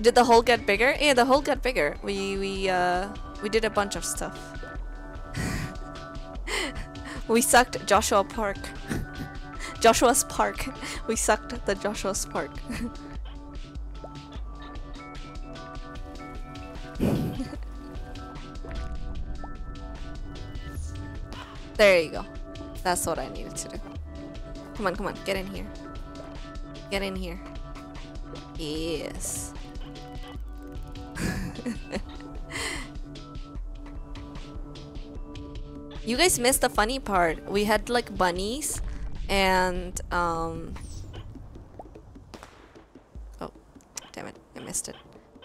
Did the hole get bigger? Yeah, the hole got bigger. We we uh we did a bunch of stuff. [laughs] we sucked Joshua Park. [laughs] Joshua's Park. We sucked the Joshua's Park. There you go. That's what I needed to do. Come on, come on. Get in here. Get in here. Yes. [laughs] you guys missed the funny part. We had like bunnies and um Oh, damn it. I missed it.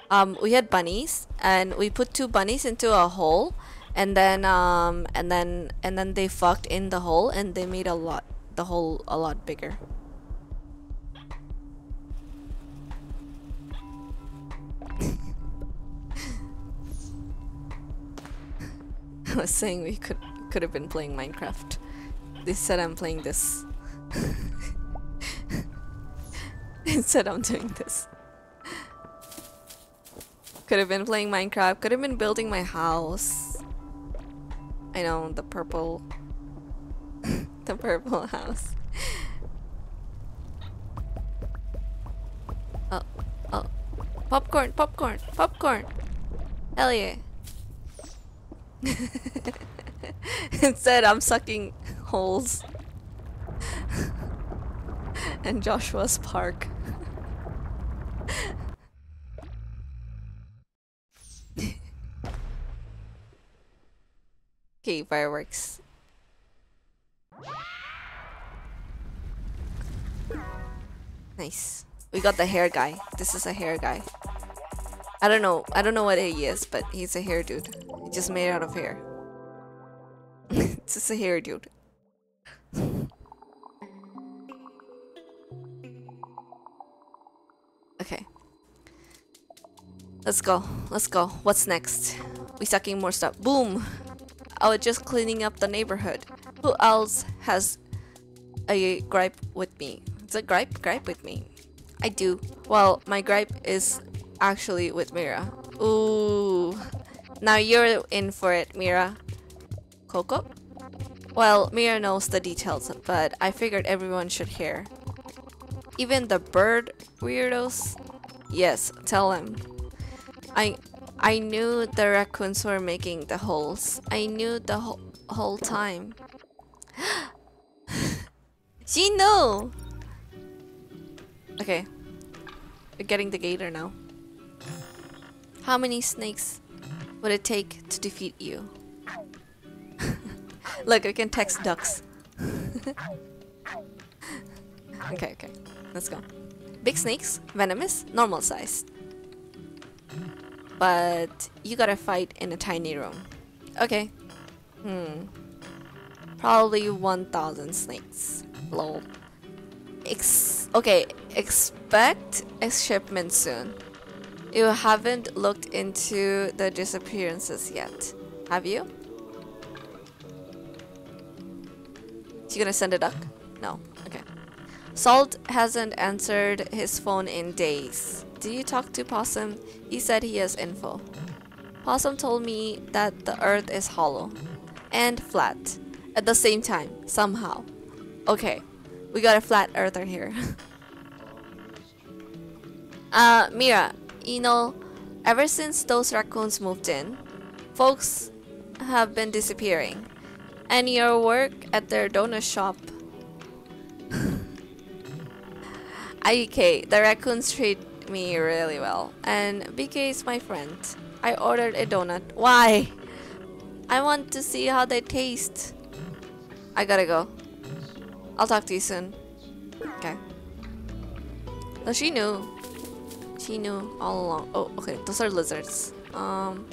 Um we had bunnies and we put two bunnies into a hole and then um and then and then they fucked in the hole and they made a lot the hole a lot bigger. [laughs] I was saying we could could have been playing Minecraft. They said I'm playing this. Instead I'm doing this. Could have been playing Minecraft, could have been building my house. I know, the purple [laughs] the purple house. Oh, oh. Popcorn, popcorn, popcorn. Hell yeah. [laughs] Instead, I'm sucking holes. And Joshua's park. [laughs] okay, fireworks. Nice. We got the hair guy. This is a hair guy. I don't know. I don't know what he is, but he's a hair dude. Just made out of hair. [laughs] it's just a hair dude. Let's go. Let's go. What's next? We sucking more stuff. Boom! I was just cleaning up the neighborhood. Who else has a gripe with me? It's a gripe? Gripe with me. I do. Well, my gripe is actually with Mira. Ooh. Now you're in for it, Mira. Coco? Well, Mira knows the details, but I figured everyone should hear. Even the bird weirdos? Yes, tell them. I I knew the raccoons were making the holes. I knew the whole, whole time. [gasps] she knew! Okay. We're getting the gator now. How many snakes would it take to defeat you? [laughs] Look, I can text ducks. [laughs] okay, okay. Let's go. Big snakes, venomous, normal size but you gotta fight in a tiny room. Okay. Hmm. Probably 1,000 snakes. Lol. Ex okay, expect a shipment soon. You haven't looked into the disappearances yet, have you? You gonna send a duck? No. Okay. Salt hasn't answered his phone in days. Did you talk to Possum? He said he has info. Possum told me that the earth is hollow and flat at the same time, somehow. Okay, we got a flat earther here. [laughs] uh, Mira, you know, ever since those raccoons moved in, folks have been disappearing. And your work at their donut shop. [laughs] IK, the raccoons treat me really well. And BK is my friend. I ordered a donut. Why? I want to see how they taste. I gotta go. I'll talk to you soon. Okay. No, she knew. She knew all along. Oh, okay. Those are lizards. Um,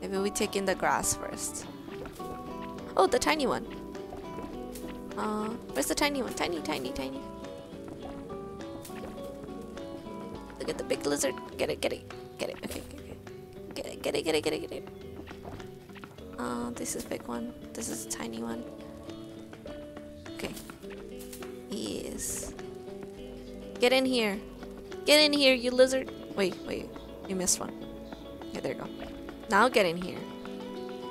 maybe we take in the grass first. Oh, the tiny one. Uh, where's the tiny one? Tiny, tiny, tiny. At the big lizard. Get it, get it, get it. Okay, okay, okay. Get it, get it, get it, get it, get it. Uh, this is big one. This is a tiny one. Okay. Yes. Get in here. Get in here, you lizard. Wait, wait. You missed one. Okay, there you go. Now get in here.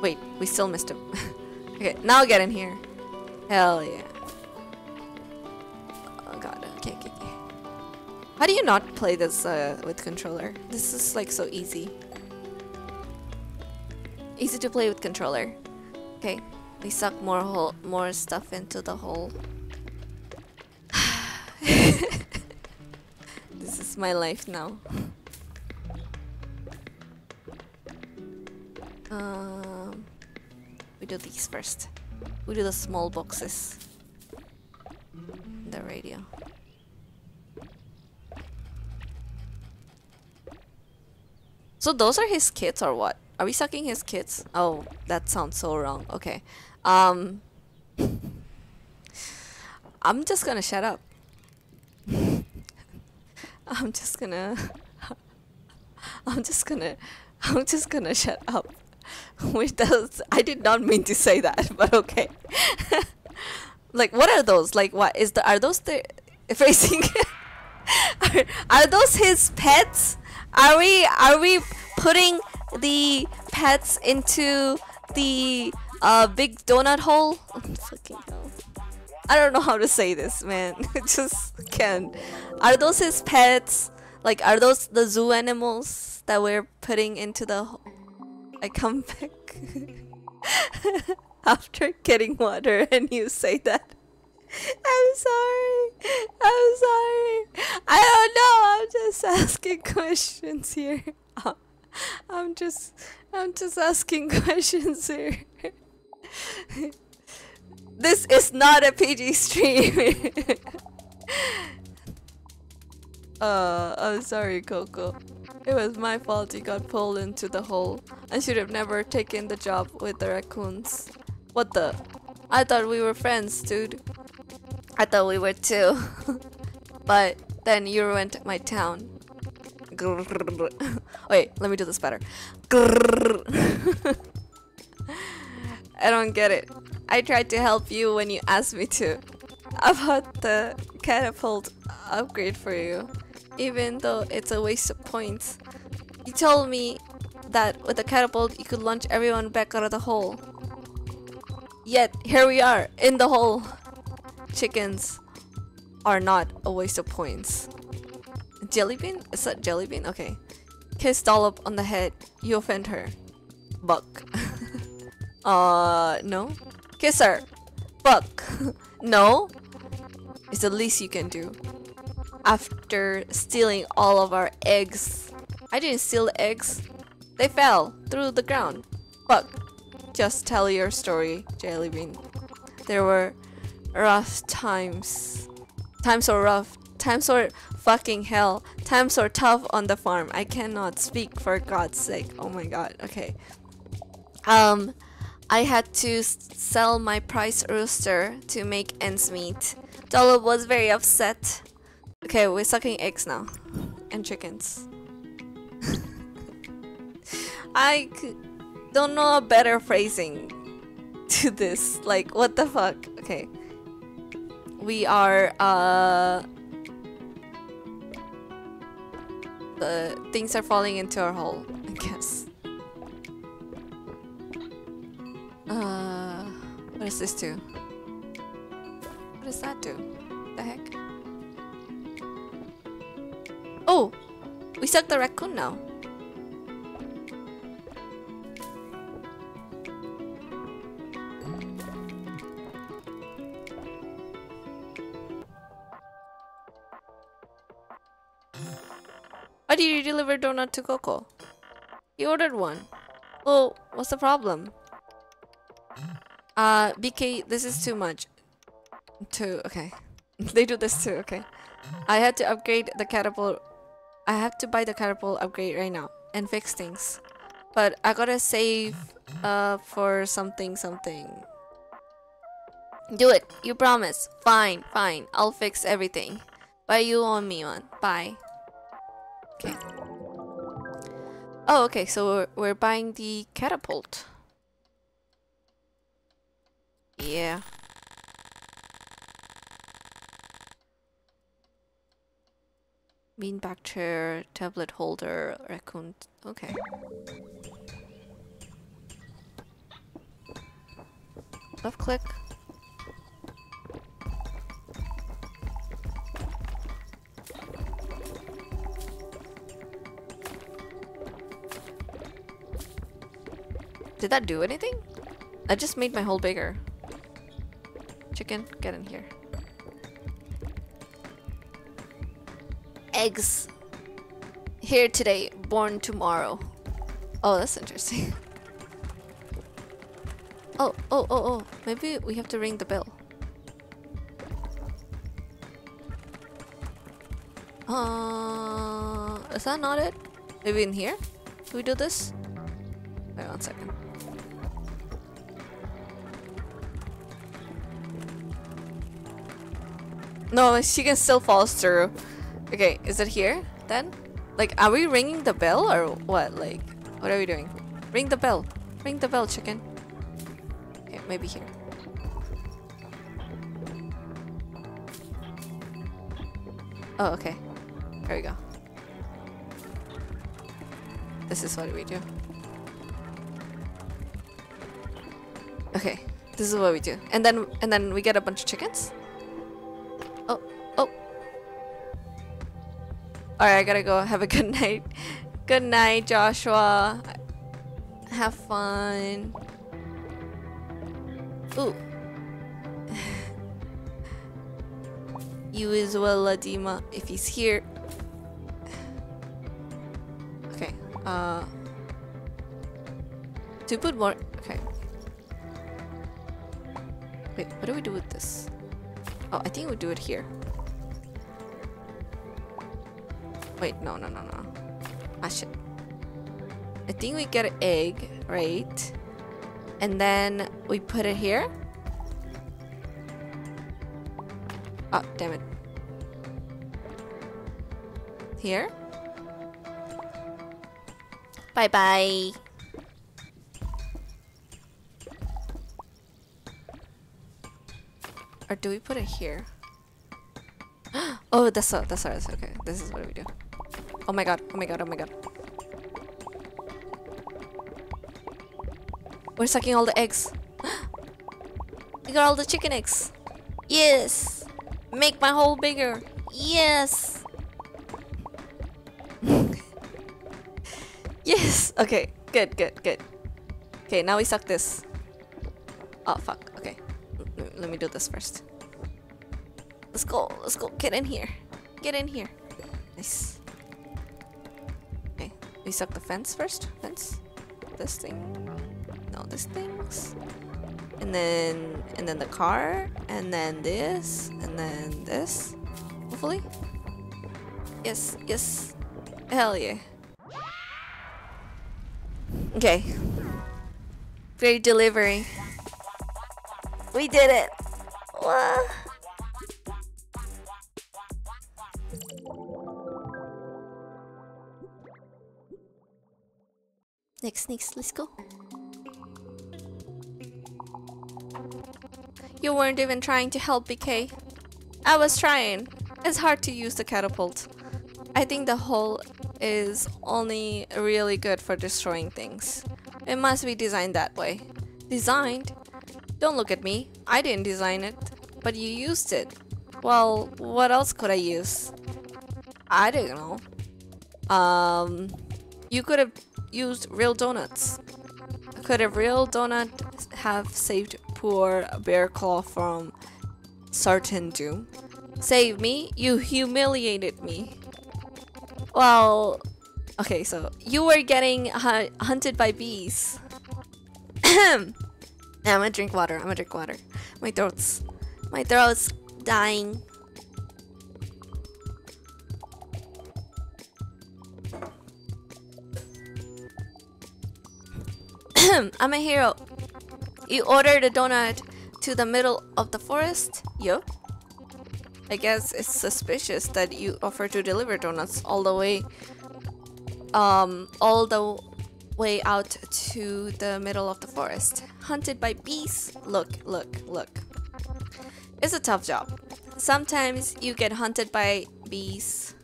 Wait, we still missed him. [laughs] okay, now get in here. Hell yeah. How do you not play this uh, with controller? This is like so easy. Easy to play with controller. Okay, we suck more hole, more stuff into the hole. [sighs] this is my life now. Um, we do these first. We do the small boxes. The radio. So those are his kids or what? Are we sucking his kids? Oh, that sounds so wrong. Okay. Um I'm just gonna shut up. [laughs] I'm just gonna [laughs] I'm just gonna [laughs] I'm just gonna shut up. Which does I did not mean to say that, but okay. like what are those? Like what is the are those the facing are, are those his pets? Are we are we putting the pets into the uh, big donut hole? [laughs] Fucking hell. I don't know how to say this, man. [laughs] I just can't. Are those his pets? Like, are those the zoo animals that we're putting into the hole? I come back [laughs] after getting water and you say that. I'm sorry. I'm sorry. I don't know. I'm just asking [laughs] questions here. I'm just I'm just asking [laughs] questions here. this is not a PG stream. [laughs] uh, I'm sorry, Coco. It was my fault you got pulled into the hole. I should have never taken the job with the raccoons. What the? I thought we were friends, dude. I thought we were too. [laughs] but then you ruined my town. [laughs] Wait, let me do this better. [laughs] I don't get it. I tried to help you when you asked me to. About the catapult upgrade for you. Even though it's a waste of points. You told me that with the catapult you could launch everyone back out of the hole. Yet, here we are, in the hole. Chickens are not a waste of points. Jelly bean? Is that jelly bean? Okay. Kiss dollop on the head. You offend her. Buck. [laughs] uh, no? Kiss her. Buck. [laughs] no? It's the least you can do. After stealing all of our eggs. I didn't steal the eggs. They fell through the ground. Buck. Just tell your story, Jellybean. There were rough times. Times are rough. Times are fucking hell. Times are tough on the farm. I cannot speak for God's sake. Oh my god. Okay. Um, I had to sell my prize rooster to make ends meet. Dollop was very upset. Okay, we're sucking eggs now. And chickens. [laughs] I don't know a better phrasing [laughs] to this. Like, what the fuck? Okay. We are, uh the things are falling into our hole, I guess. Uh, what does this do? What does that do? The heck? Oh! We suck the raccoon now. Why did you deliver donut to Coco? He ordered one. Well, what's the problem? Uh, BK, this is too much. Too, okay. [laughs] they do this too, okay. I had to upgrade the catapult. I have to buy the catapult upgrade right now and fix things. But I gotta save uh, for something something. Do it. You promise. Fine, fine. I'll fix everything. Buy you owe me one. Bye. Okay. Oh, okay, so we're, we're buying the catapult. Yeah. Beanbag chair, tablet holder, raccoon. Okay. Left click. Did that do anything? I just made my hole bigger. Chicken, get in here. Eggs. Here today, born tomorrow. Oh, that's interesting. [laughs] oh, oh, oh, oh. Maybe we have to ring the bell. Uh, is that not it? Maybe in here? Do we do this? Wait one second. No, she can still falls through. Okay, is it here then? Like, are we ringing the bell or what? Like, what are we doing? Ring the bell. Ring the bell, chicken. Okay, maybe here. Oh, okay. There we go. This is what we do. Okay, this is what we do. And then and then we get a bunch of chickens. Alright, I gotta go. Have a good [laughs] night. Good night, Joshua. Have fun. Ooh. [sighs] you as well, Ladima, if he's here. Okay, uh... To put more... Okay. Wait, what do we do with this? Oh, I think we do it here. Wait, no, no, no, no. Ah, shit. I think we get an egg, right? And then we put it here. Oh, damn it. Here. Bye-bye. Or do we put it here? [gasps] oh, that's so, that's ours. Okay, this is what we do. Oh my god, oh my god, oh my god. We're sucking all the eggs. [gasps] we got all the chicken eggs. Yes! Make my hole bigger. Yes! [laughs] yes! Okay, good, good, good. Okay, now we suck this. Oh, fuck. Okay. L let me do this first. Let's go, let's go. Get in here. Get in here. Nice. Suck the fence first. Fence. This thing? No this things and then and then the car and then this and then this. Hopefully. Yes yes. Hell yeah. Okay. Great delivery. We did it. What Next, next, let's go. You weren't even trying to help BK. I was trying. It's hard to use the catapult. I think the hole is only really good for destroying things. It must be designed that way. Designed? Don't look at me. I didn't design it. But you used it. Well, what else could I use? I don't know. Um, you could have used real donuts. Could a real donut have saved poor bear claw from certain doom. Save me? You humiliated me. Well, okay, so you were getting hu hunted by bees. [coughs] I'm gonna drink water. I'm gonna drink water. My throat's, my throat's dying. [clears throat] I'm a hero. You ordered a donut to the middle of the forest? Yup. I guess it's suspicious that you offer to deliver donuts all the way um all the way out to the middle of the forest. Hunted by bees? Look, look, look. It's a tough job. Sometimes you get hunted by bees.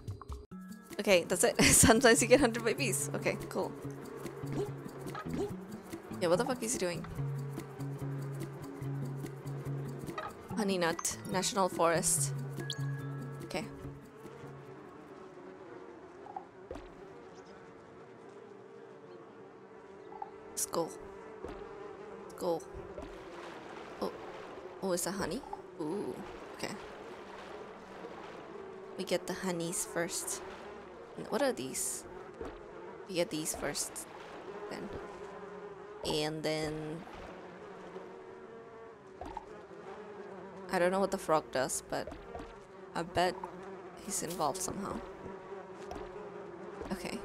Okay, that's it. [laughs] Sometimes you get hunted by bees. Okay, cool. Yeah, what the fuck is he doing? Honey Nut National Forest. Okay. Let's go. Oh, oh, is that honey? Ooh, okay. We get the honeys first. What are these? We get these first, then. And then... I don't know what the frog does, but I bet he's involved somehow. Okay.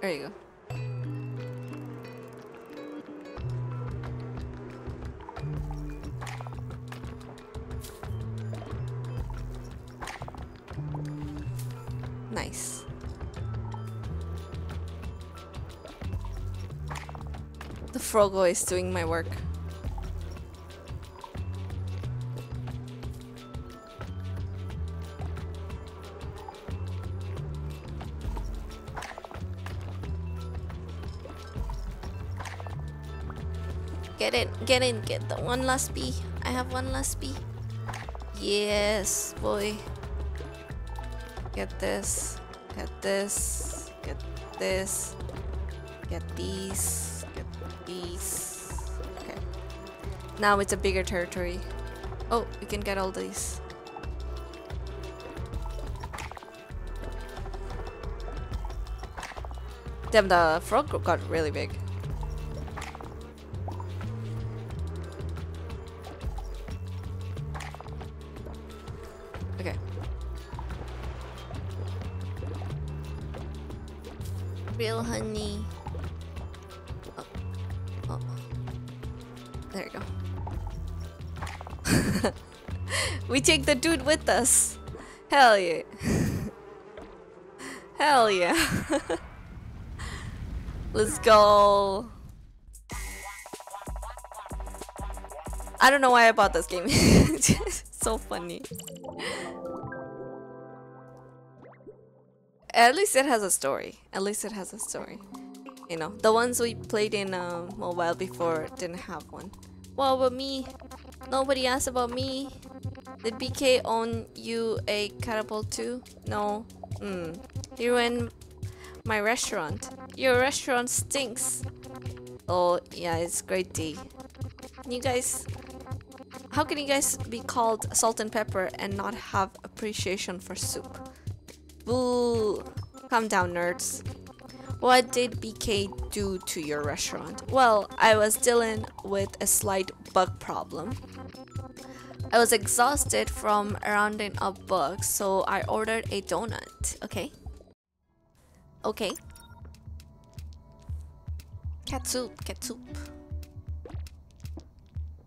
There you go. Frogo is doing my work. Get it, get in, get the one last bee. I have one last bee. Yes, boy. Get this, get this, get this, get these. Now it's a bigger territory. Oh, we can get all these. Damn, the frog got really big. Take the dude with us. Hell yeah. [laughs] Hell yeah. [laughs] Let's go. I don't know why I bought this game. it's [laughs] so funny. At least it has a story. At least it has a story. You know, the ones we played in uh, mobile before didn't have one. What about me? Nobody asked about me. Did BK own you a catapult too? No. Hmm. He ruined my restaurant. Your restaurant stinks. Oh, yeah, it's great D. You guys... How can you guys be called salt and pepper and not have appreciation for soup? Boo! Calm down, nerds. What did BK do to your restaurant? Well, I was dealing with a slight bug problem. I was exhausted from rounding up bugs, so I ordered a donut. Okay. Okay. Cat soup.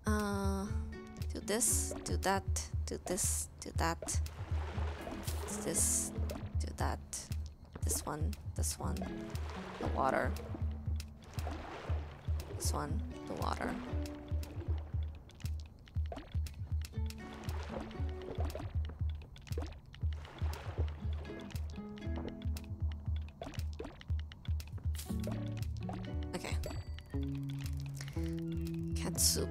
Uh, do this, do that, do this, do that. This, do that. This one, this one. The water. This one, the water. Cat soup.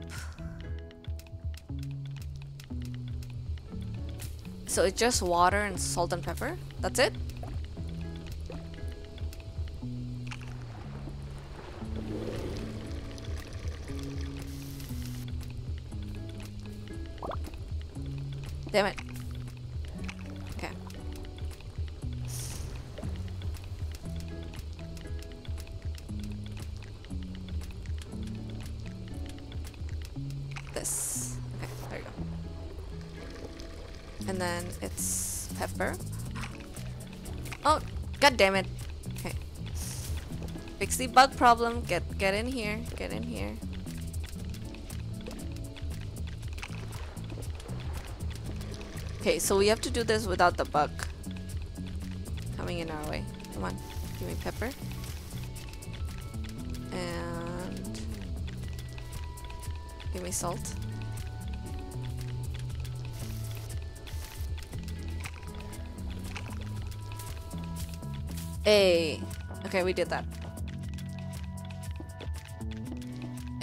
So it's just water and salt and pepper? That's it? Damn it. God damn it. Okay. Fix the bug problem. Get get in here. Get in here. Okay, so we have to do this without the bug coming in our way. Come on, give me pepper. And give me salt. Hey, okay, we did that.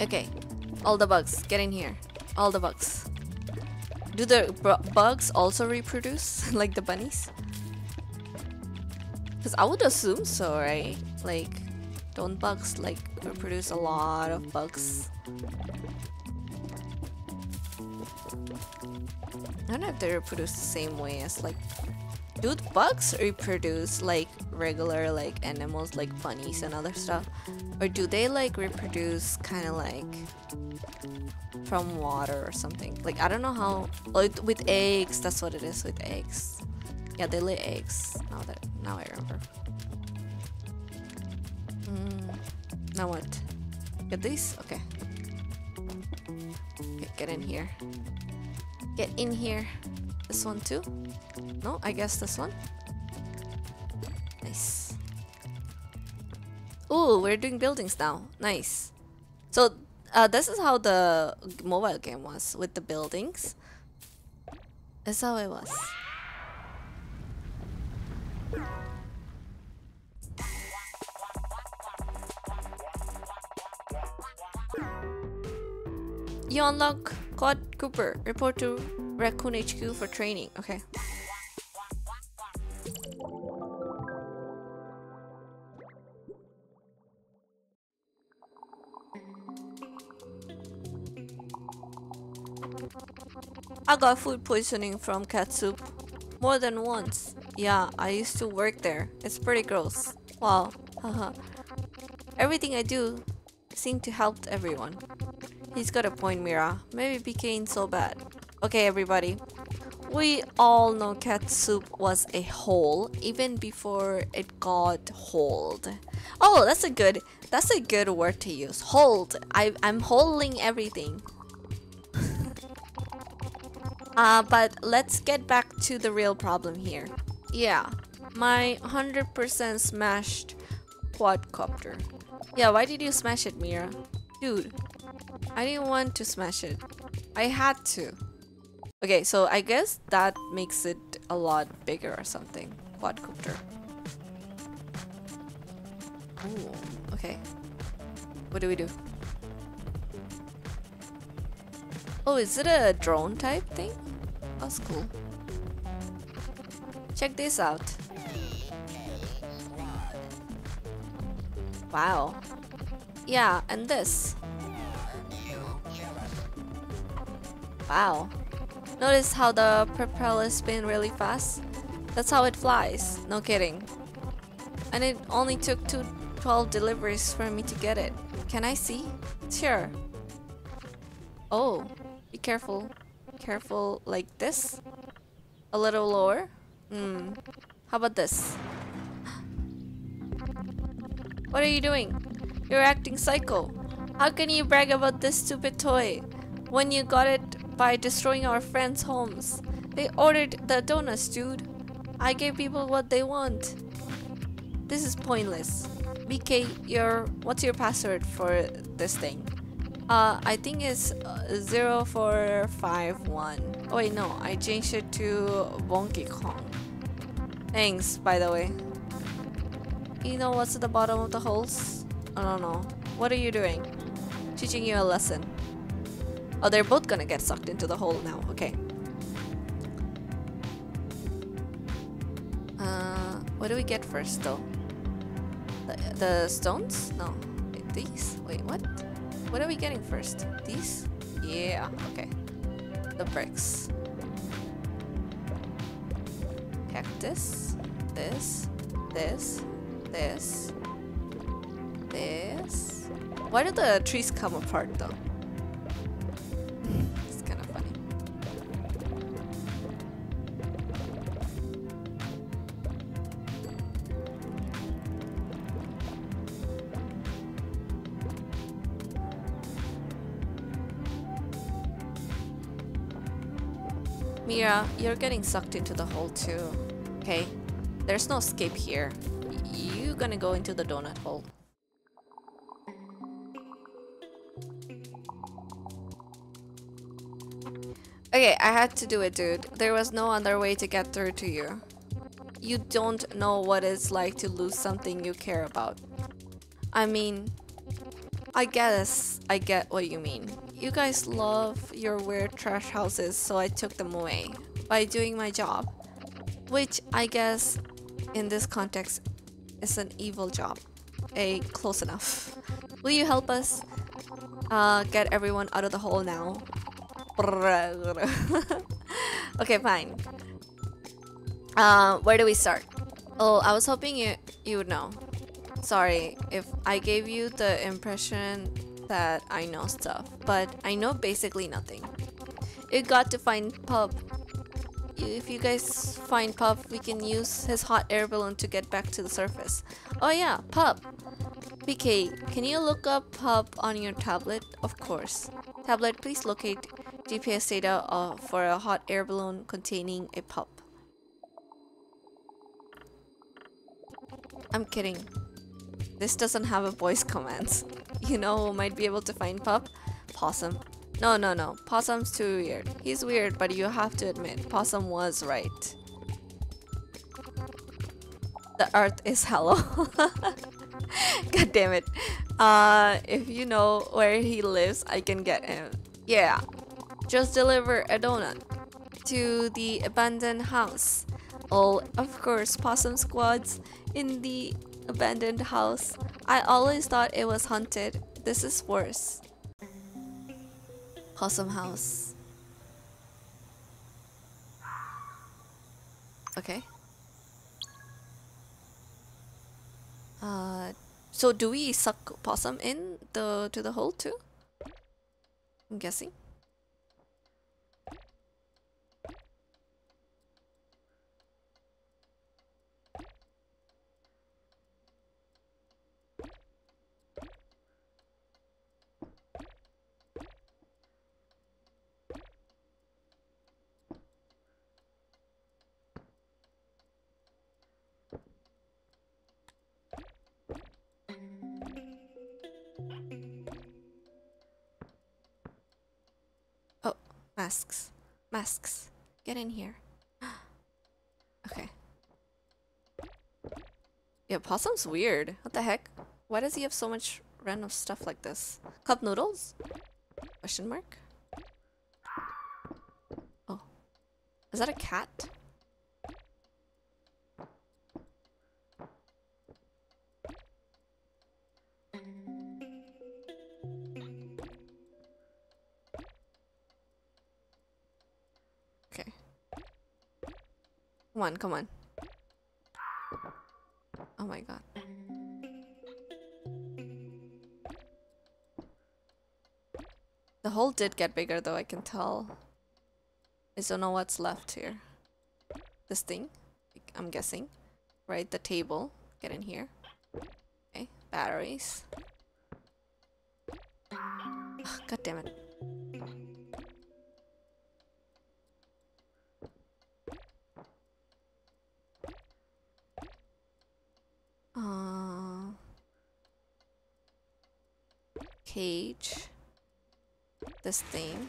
Okay, all the bugs, get in here. All the bugs. Do the bugs also reproduce [laughs] like the bunnies? Because I would assume so, right? Like, don't bugs like reproduce a lot of bugs? I don't know if they reproduce the same way as like do bugs reproduce like regular like animals like bunnies and other stuff? Or do they like reproduce kind of like from water or something? Like i don't know how like with eggs that's what it is with eggs. Yeah they lay eggs now that now i remember. Mm, now what? Get these okay. okay get in here. Get in here. This one too? No, I guess this one. Nice. Ooh, we're doing buildings now. Nice. So, uh, this is how the mobile game was with the buildings. That's how it was. You unlock Quadcopter. Report to Raccoon HQ for training. Okay. I got food poisoning from cat soup. More than once. Yeah, I used to work there. It's pretty gross. Wow. Everything I do seem to help everyone. He's got a point, Mira. Maybe BK ain't so bad. Okay, everybody. We all know cat soup was a hole even before it got hold. Oh, that's a good that's a good word to use. Hold. I I'm holding everything. Uh, but let's get back to the real problem here. Yeah, my 100% smashed quadcopter. Yeah, why did you smash it, Mira? Dude, I didn't want to smash it. I had to. Okay, so I guess that makes it a lot bigger or something. Quadcopter. Ooh, okay. What do we do? Oh, is it a drone type thing? That's cool. Check this out. Wow. Yeah, and this. Wow. Notice how the propeller spin really fast? That's how it flies. No kidding. And it only took two 12 deliveries for me to get it. Can I see? Sure. Oh. Careful. Careful like this. A little lower. Hmm. How about this? What are you doing? You're acting psycho. How can you brag about this stupid toy when you got it by destroying our friends' homes? They ordered the donuts, dude. I gave people what they want. This is pointless. BK, your what's your password for this thing? Uh, I think it's uh, 0451. Oh wait, no, I changed it to Wonky Kong. Thanks, by the way. You know what's at the bottom of the holes? I don't know. What are you doing? Teaching you a lesson. Oh, they're both gonna get sucked into the hole now. Okay. Uh, what do we get first, though? The, the stones? No. These? Wait, what? What are we getting first? These? Yeah, okay. The bricks. Cactus. This. This. This. This. Why do the trees come apart though? You're getting sucked into the hole too. Okay? There's no escape here. You gonna go into the donut hole. Okay, I had to do it, dude. There was no other way to get through to you. You don't know what it's like to lose something you care about. I mean, I guess I get what you mean. You guys love your weird trash houses, so I took them away by doing my job. Which I guess in this context is an evil job. A close enough. Will you help us uh, get everyone out of the hole now? [laughs] okay, fine. Uh, where do we start? Oh, I was hoping you you would know. Sorry if I gave you the impression that I know stuff, but I know basically nothing. You got to find Pup. If you guys find Pup, we can use his hot air balloon to get back to the surface. Oh yeah, Pup. BK, can you look up Pup on your tablet? Of course. Tablet, please locate GPS data uh, for a hot air balloon containing a pup. I'm kidding. This doesn't have a voice commands. [laughs] You know who might be able to find pup? Possum. No, no, no. Possum's too weird. He's weird, but you have to admit, Possum was right. The earth is hollow. [laughs] God damn it. Uh, if you know where he lives, I can get him. Yeah. Just deliver a donut to the abandoned house. Oh, of course, possum squads in the abandoned house. I always thought it was haunted. This is worse. Possum house. Okay. Uh, so do we suck possum in the to the hole too? I'm guessing. Masks. Masks. Get in here. [gasps] okay. Yeah, Possum's weird. What the heck? Why does he have so much random stuff like this? Cup noodles? Question mark? Oh. Is that a cat? Come on, come on. Oh my god. The hole did get bigger though, I can tell. I don't know what's left here. This thing, I'm guessing. Right, the table. Get in here. Okay, batteries. Oh, [gasps] god damn it. Uh, cage. This thing.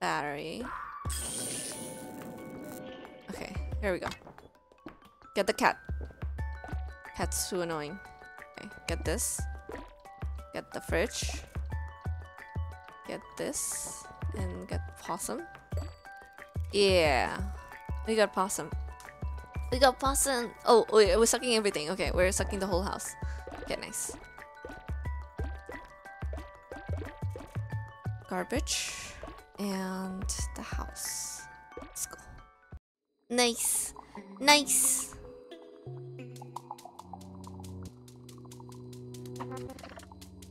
Battery. Okay, here we go. Get the cat. Cat's too annoying. Okay, get this. Get the fridge. Get this. And get possum. Yeah. We got possum. We got possum. Oh, oh wait, we're sucking everything. Okay, we're sucking the whole house. Okay, nice. Garbage. And the house. Let's go. Nice. Nice.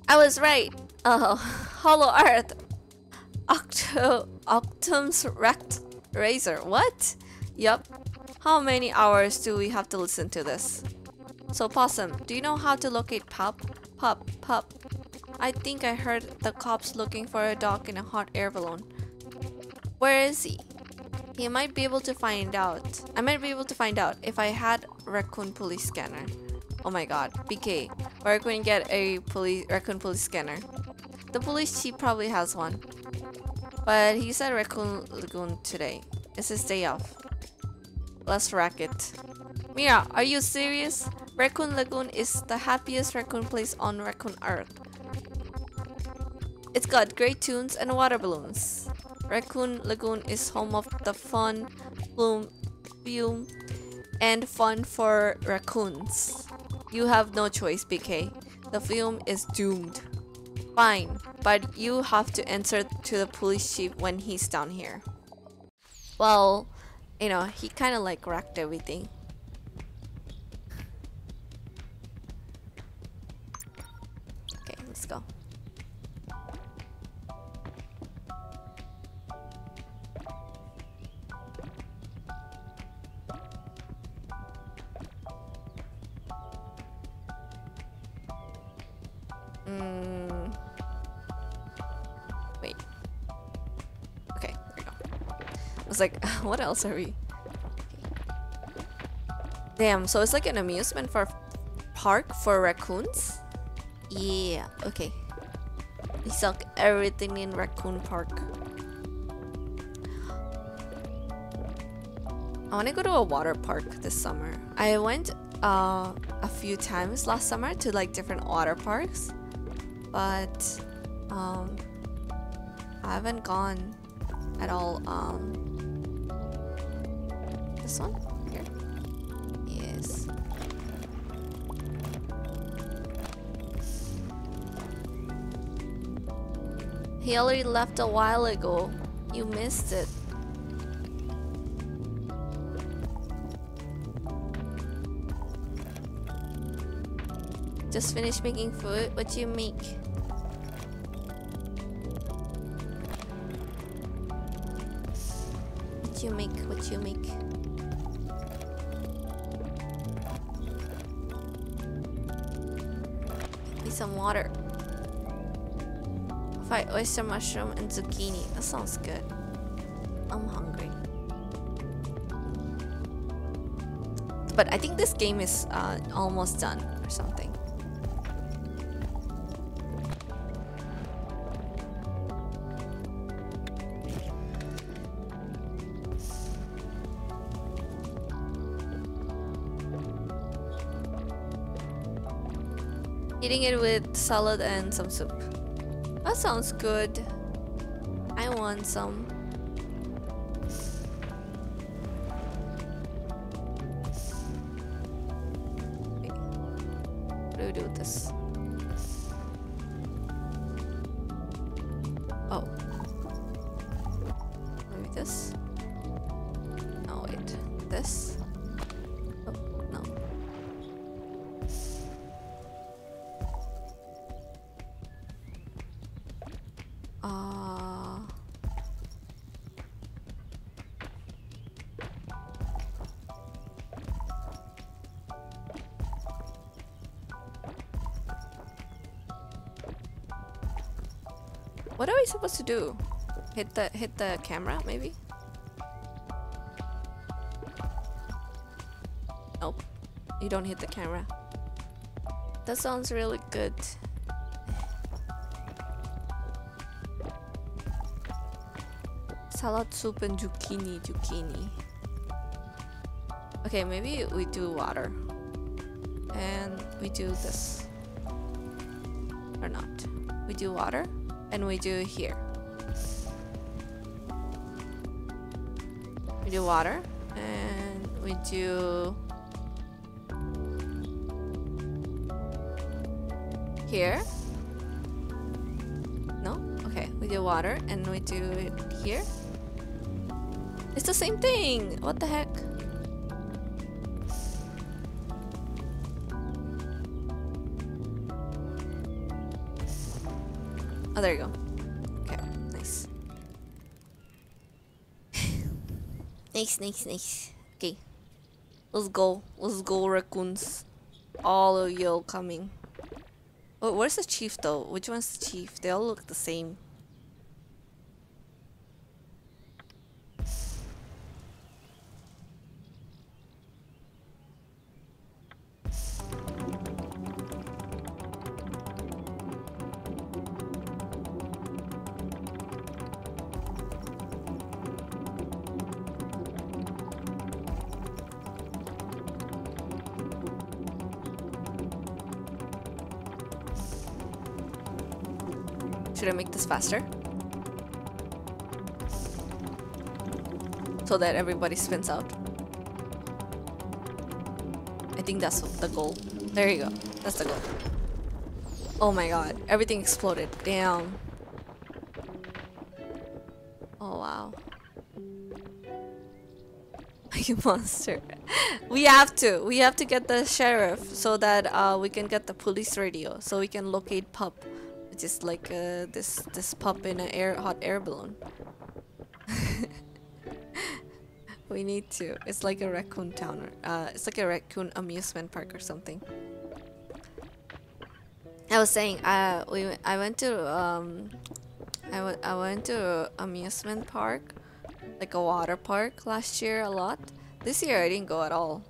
I was right. Oh, [laughs] Hollow Earth. Octo Octum's Wrecked Razor. What? Yup, how many hours do we have to listen to this? So Possum, do you know how to locate Pup? Pup, Pup. I think I heard the cops looking for a dog in a hot air balloon. Where is he? He might be able to find out. I might be able to find out if I had raccoon police scanner. Oh my god, BK, where can we get a police raccoon police scanner? The police chief probably has one. But he said Raccoon Lagoon today. It's his day off. Let's rack it. Mira, are you serious? Raccoon Lagoon is the happiest raccoon place on Raccoon Earth. It's got great tunes and water balloons. Raccoon Lagoon is home of the fun, bloom, fume, and fun for raccoons. You have no choice, BK. The film is doomed. Fine, but you have to answer to the police chief when he's down here. Well, you know, he kind of like wrecked everything. Okay, let's go. Mm. Was like, [laughs] what else are we? Damn, so it's like an amusement for park for raccoons? Yeah, okay. We suck everything in Raccoon Park. I want to go to a water park this summer. I went uh, a few times last summer to like different water parks, but um, I haven't gone at all. Um, this one here. Yes. He already left a while ago. You missed it. Just finished making food. What do you make? What you make? What you make? Some water. Fried oyster mushroom and zucchini. That sounds good. I'm hungry. But I think this game is uh, almost done or something. It with salad and some soup. That sounds good. I want some. What are we supposed to do? Hit the hit the camera, maybe? Nope. You don't hit the camera. That sounds really good. Salad soup and zucchini, zucchini. Okay, maybe we do water. And we do this. Or not. We do water and we do here. We do water and we do here. No? Okay, we do water and we do it here. It's the same thing. What the heck? There you go. Okay, nice. [laughs] nice, nice, nice. Okay. Let's go. Let's go, raccoons. All of y'all coming. Oh, where's the chief though? Which one's the chief? They all look the same. Faster? So that everybody spins out. I think that's the goal. There you go. That's the goal. Oh my god. Everything exploded. Damn. Oh wow. [laughs] you monster. [laughs] we have to. We have to get the sheriff so that uh, we can get the police radio so we can locate pup, is like uh, this this pup in an air hot air balloon. [laughs] we need to. It's like a raccoon town. Uh, it's like a raccoon amusement park or something. I was saying, uh, we I went to um, I, I went to amusement park like a water park last year a lot. This year I didn't go at all.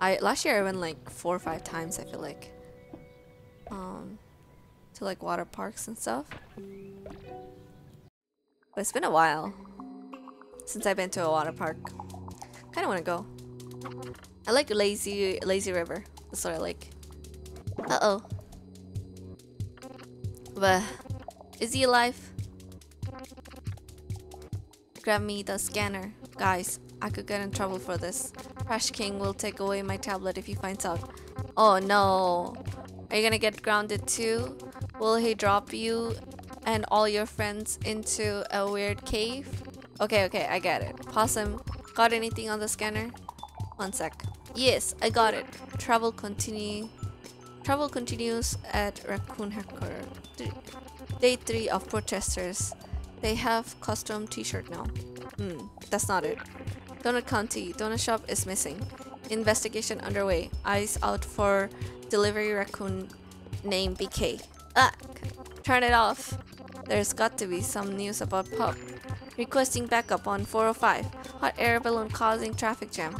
I last year I went like four or five times I feel like. To like water parks and stuff. But it's been a while since I've been to a water park. Kinda wanna go. I like lazy lazy river. That's what I like. Uh oh. But is he alive? grab me the scanner. Guys, I could get in trouble for this. Trash King will take away my tablet if he finds out. Oh no. Are you gonna get grounded too? Will he drop you and all your friends into a weird cave? Okay, okay, I get it. Possum, got anything on the scanner? One sec. Yes, I got it. Travel continue. Travel continues at Raccoon Hacker. Day 3 of protesters. They have custom t-shirt now. Hmm, that's not it. Donut County, donut shop is missing. Investigation underway. Eyes out for delivery raccoon named BK. Turn it off. There's got to be some news about Pup. Requesting backup on 405. Hot air balloon causing traffic jam.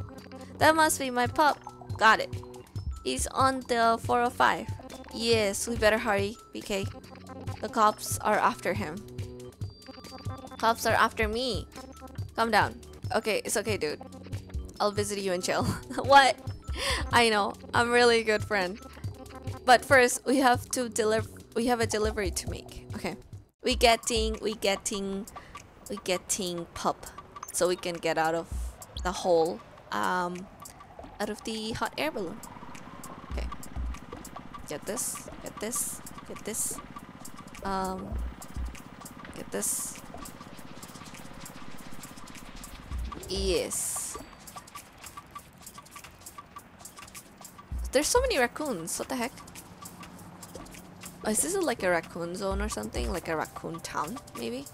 That must be my pup. Got it. He's on the 405. Yes, we better hurry, BK. The cops are after him. Cops are after me. Calm down. Okay, it's okay, dude. I'll visit you in jail. [laughs] what? I know. I'm really a good friend. But first, we have to deliver. We have a delivery to make. Okay. We getting, we getting, we getting pup, so we can get out of the hole, um, out of the hot air balloon. Okay. Get this. Get this. Get this. Um. Get this. Yes. There's so many raccoons. What the heck? Is this like a raccoon zone or something? Like a raccoon town, maybe?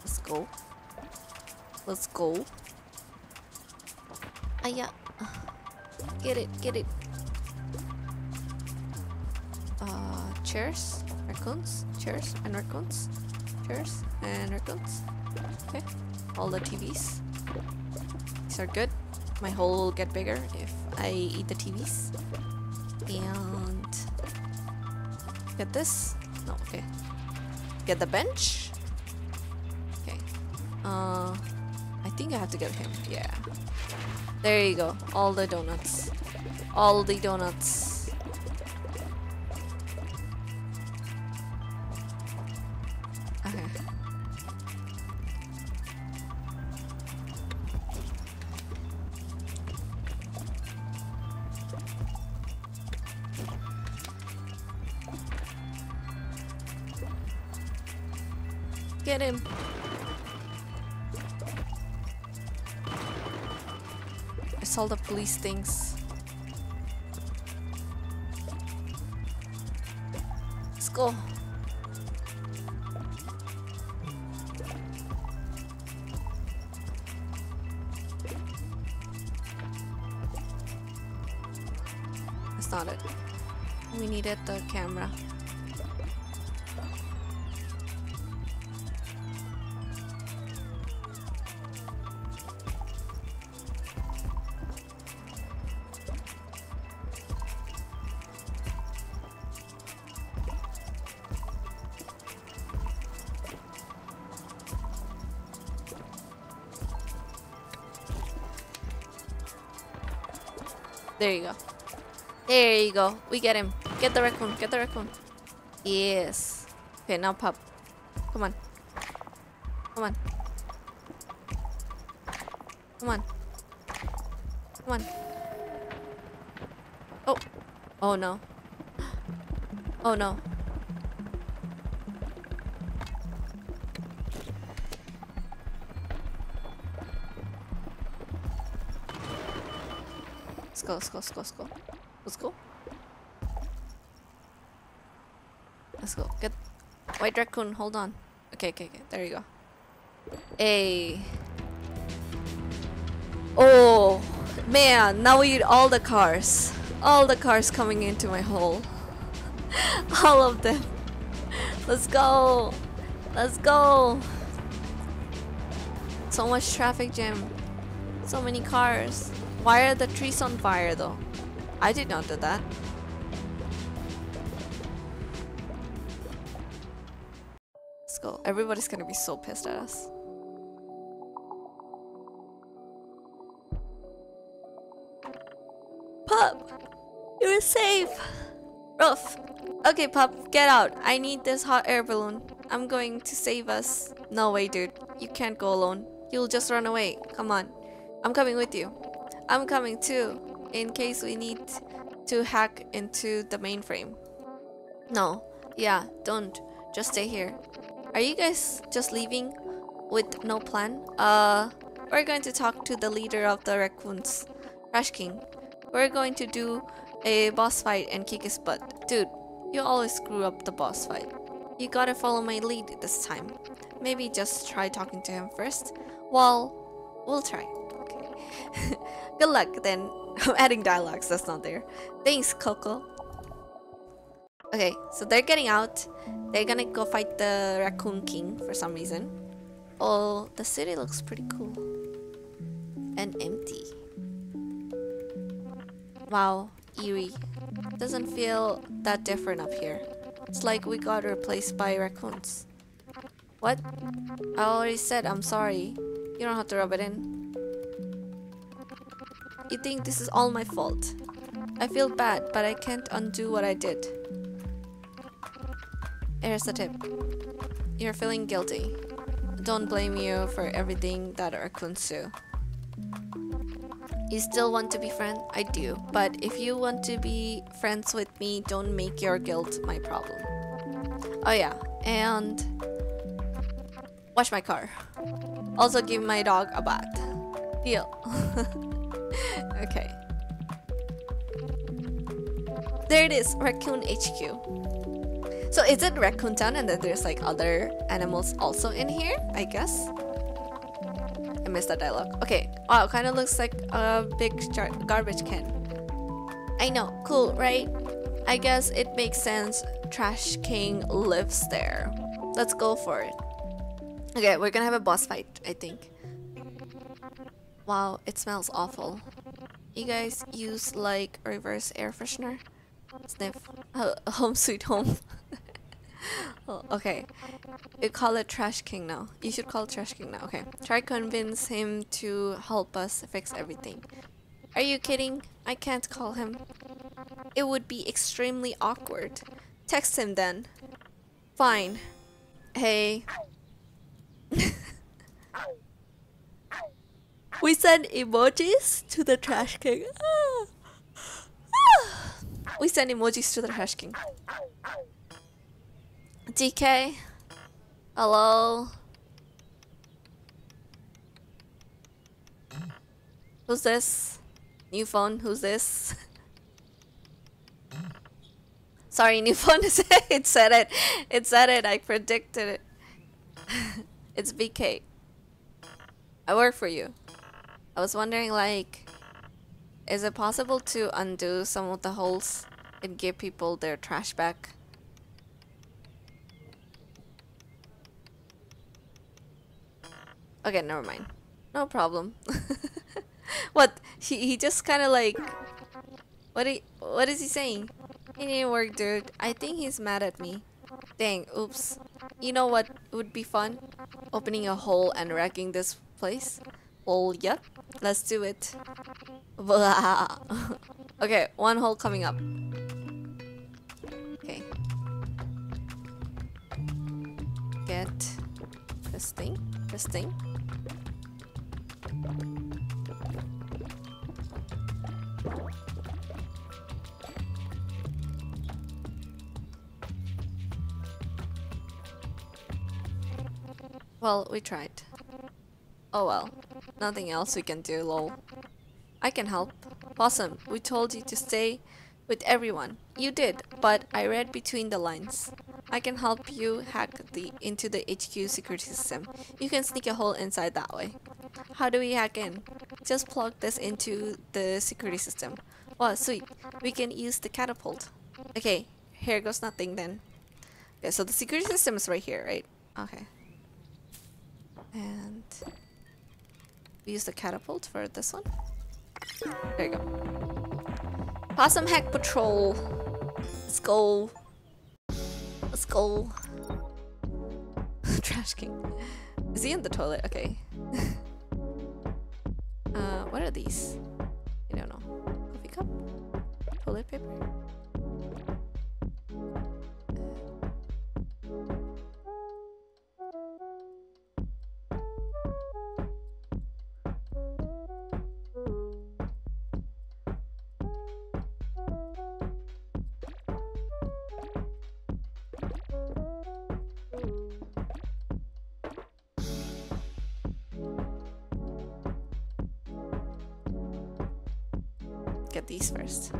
Let's go. Let's go. Ah, yeah. Get it, get it. Uh, chairs? Raccoons? Chairs and raccoons? Chairs and raccoons? Okay, all the TVs. These are good. My hole will get bigger if I eat the TVs. And get this. No, okay. Get the bench. Okay. Uh, I think I have to get him. Yeah. There you go. All the donuts. All the donuts. Saw the police things. You go. We get him. Get the raccoon. Get the raccoon. Yes. Okay, now pup. Come on. Come on. Come on. Come on. Oh. Oh no. Oh no. Let's go, let's go, let's go, let's go. Let's go. Let's go. Get White Raccoon, hold on. Okay, okay, okay. There you go. Hey. Oh, man. Now we need all the cars. All the cars coming into my hole. [laughs] all of them. Let's go. Let's go. So much traffic jam. So many cars. Why are the trees on fire though? I did not do that. Everybody's gonna be so pissed at us. Pup! You're safe! Ruff! Okay, Pup, get out. I need this hot air balloon. I'm going to save us. No way, dude. You can't go alone. You'll just run away. Come on. I'm coming with you. I'm coming too, in case we need to hack into the mainframe. No. Yeah, don't. Just stay here. Are you guys just leaving with no plan? Uh, we're going to talk to the leader of the raccoons, Trash King. We're going to do a boss fight and kick his butt. Dude, you always screw up the boss fight. You gotta follow my lead this time. Maybe just try talking to him first. Well, we'll try. Okay. [laughs] Good luck then. [laughs] I'm adding dialogues, that's not there. Thanks, Coco. Okay, so they're getting out. They're gonna go fight the Raccoon King for some reason. Oh, the city looks pretty cool. And empty. Wow, eerie. Doesn't feel that different up here. It's like we got replaced by raccoons. What? I already said I'm sorry. You don't have to rub it in. You think this is all my fault. I feel bad, but I can't undo what I did. Here's the tip. You're feeling guilty. Don't blame you for everything that raccoons do. You still want to be friends? I do. But if you want to be friends with me, don't make your guilt my problem. Oh yeah, and wash my car. Also give my dog a bath. Deal. [laughs] okay. There it is, Raccoon HQ. So is it Raccoon Town and then there's like other animals also in here, I guess? I missed that dialogue. Okay, wow, kind of looks like a big garbage can. I know, cool, right? I guess it makes sense Trash King lives there. Let's go for it. Okay, we're gonna have a boss fight, I think. Wow, it smells awful. You guys use like reverse air freshener? Sniff. Uh, home sweet home. [laughs] [laughs] okay. You call it Trash King now. You should call Trash King now. Okay. Try convince him to help us fix everything. Are you kidding? I can't call him. It would be extremely awkward. Text him then. Fine. Hey. [laughs] we send emojis to the trash king. [laughs] We send emojis to the trash king. BK. Hello. Who's this? New phone, who's this? [laughs] Sorry, new phone [laughs] it said it. It said it, I predicted it. [laughs] it's BK. I work for you. I was wondering like is it possible to undo some of the holes and give people their trash back? Okay, never mind. No problem. [laughs] what? He he just kind of like what he what is he saying? It didn't work, dude. I think he's mad at me. Dang, oops. You know what would be fun? Opening a hole and wrecking this place? Well, yep. Let's do it. [laughs] okay, one hole coming up. Okay. Get this thing. This thing. Well, we tried. Oh well. Nothing else we can do, lol. I can help. Possum, we told you to stay with everyone. You did, but I read between the lines. I can help you hack the into the HQ security system. You can sneak a hole inside that way. How do we hack in? Just plug this into the security system. Wow, sweet. We can use the catapult. Okay, here goes nothing then. Okay, so the security system is right here, right? Okay. And we use the catapult for this one. There you go. Possum Hack Patrol. Let's go. Let's go. [laughs] Trash King. Is he in the toilet? Okay. [laughs] uh, what are these? I don't know. Coffee cup? Toilet paper? Get these first.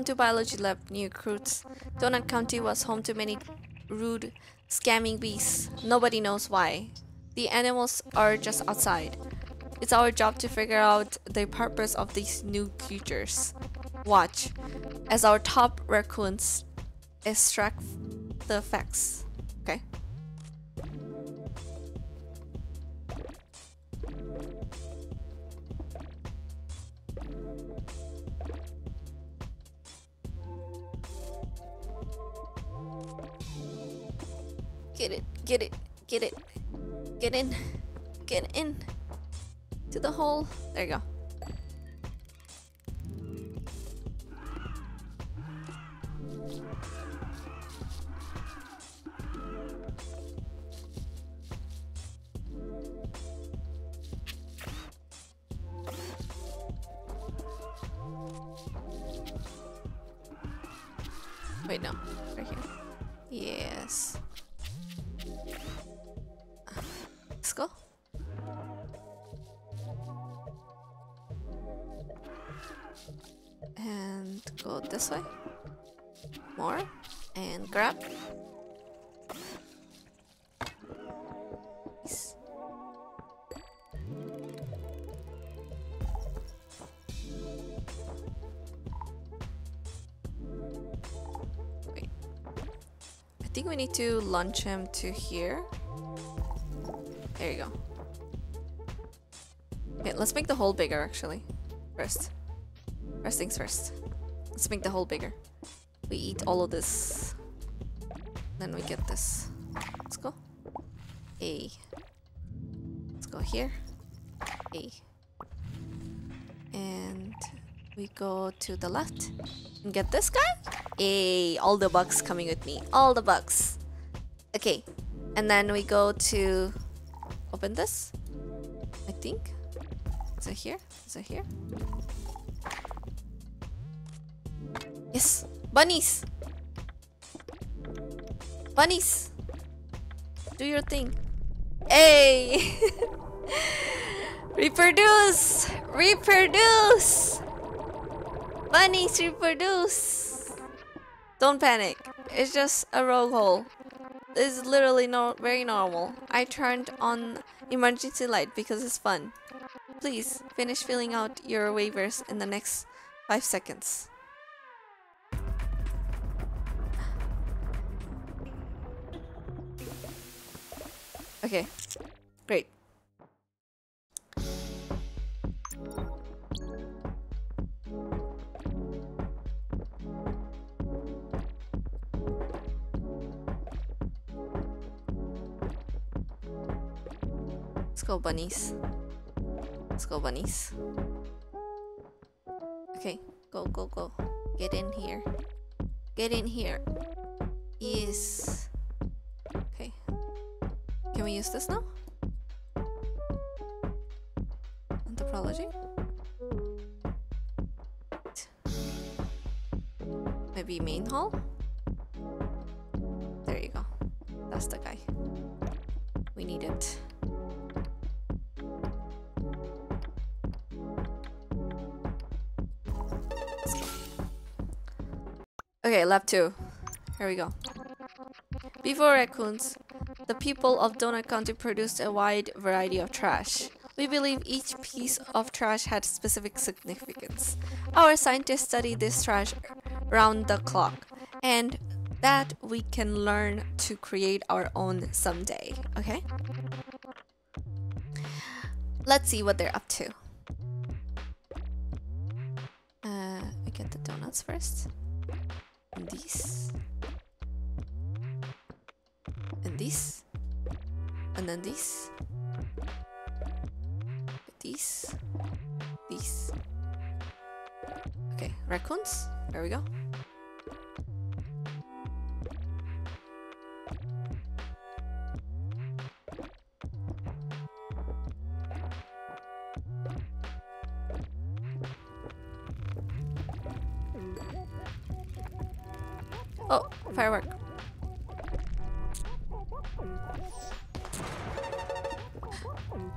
Welcome to Biology Lab, new recruits. Donut County was home to many rude, scamming beasts. Nobody knows why. The animals are just outside. It's our job to figure out the purpose of these new creatures. Watch as our top raccoons extract the facts. Need to launch him to here. There you go. Okay, let's make the hole bigger actually. First. First things first. Let's make the hole bigger. We eat all of this. Then we get this. Let's go. A. Let's go here. A. And we go to the left and get this guy. A. All the bugs coming with me. All the bugs. Okay. And then we go to open this. I think. Is it here? Is it here? Yes. Bunnies. Bunnies. Do your thing. Hey. [laughs] reproduce. Reproduce. Bunnies reproduce. Don't panic. It's just a rogue hole. This is literally no very normal. I turned on emergency light because it's fun. Please finish filling out your waivers in the next 5 seconds. Okay, great. Go, bunnies. Let's go, bunnies. Okay, go, go, go. Get in here. Get in here. Yes. Okay. Can we use this now? Anthropology? Maybe main hall? There you go. That's the guy. We need it. Okay, lab two. Here we go. Before raccoons, the people of Donut County produced a wide variety of trash. We believe each piece of trash had specific significance. Our scientists study this trash round the clock, and that we can learn to create our own someday, okay? Let's see what they're up to. First. And this. And these. And then this. This. This. Okay, raccoons. There we go.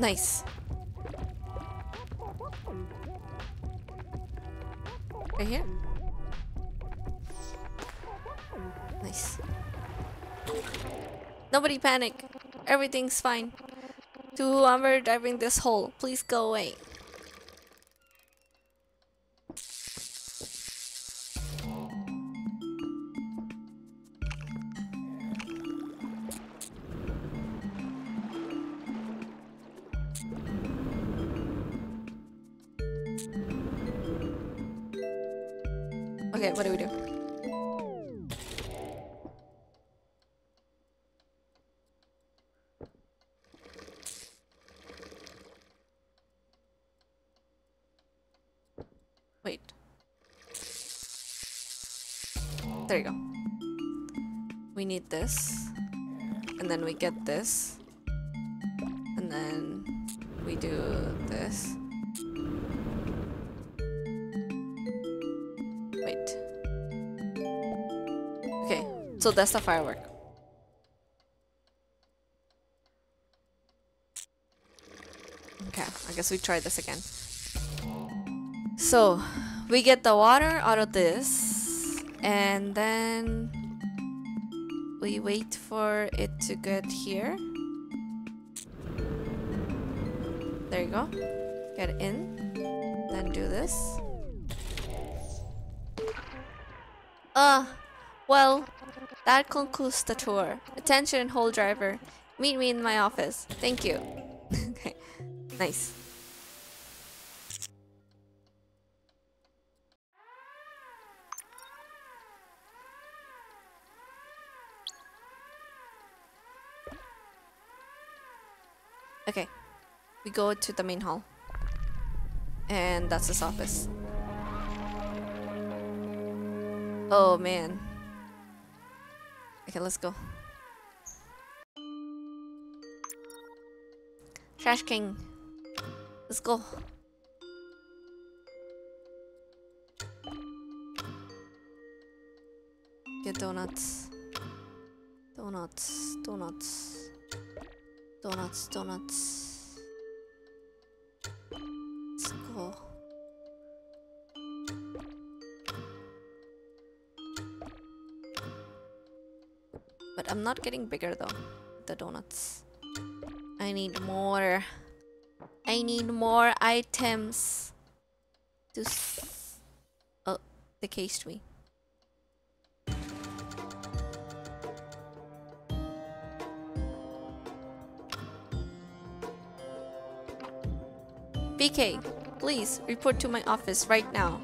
Nice. Right here? Nice. Nobody panic. Everything's fine. To whoever driving this hole, please go away. Get this. And then we do this. Wait. Okay, so that's the firework. Okay, I guess we try this again. So, we get the water out of this, and then we wait for it to get here. There you go. Get in, then do this. Uh, well, that concludes the tour. Attention, hole driver. Meet me in my office. Thank you. [laughs] okay, nice. Okay, we go to the main hall. And that's his office. Oh man. Okay, let's go. Trash King. Let's go. Get donuts. Donuts, donuts. Donuts, donuts. But I'm not getting bigger though. The donuts. I need more. I need more items. To oh, they cased me. BK, please report to my office right now.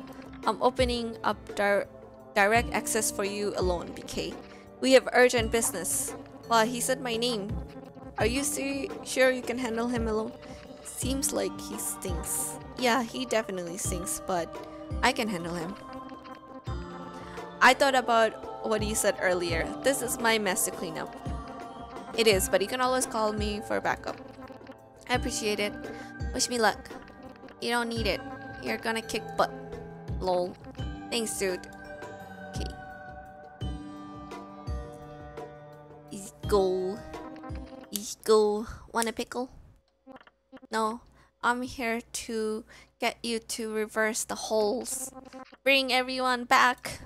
I'm opening up dir direct access for you alone, BK. We have urgent business. Wow, he said my name. Are you sure you can handle him alone? Seems like he stinks. Yeah, he definitely stinks, but I can handle him. I thought about what you said earlier. This is my mess to clean up. It is, but you can always call me for backup. I appreciate it. Wish me luck. You don't need it. You're gonna kick butt. Lol. Thanks, dude. Okay. Go. Easy go. Want a pickle? No. I'm here to get you to reverse the holes. Bring everyone back.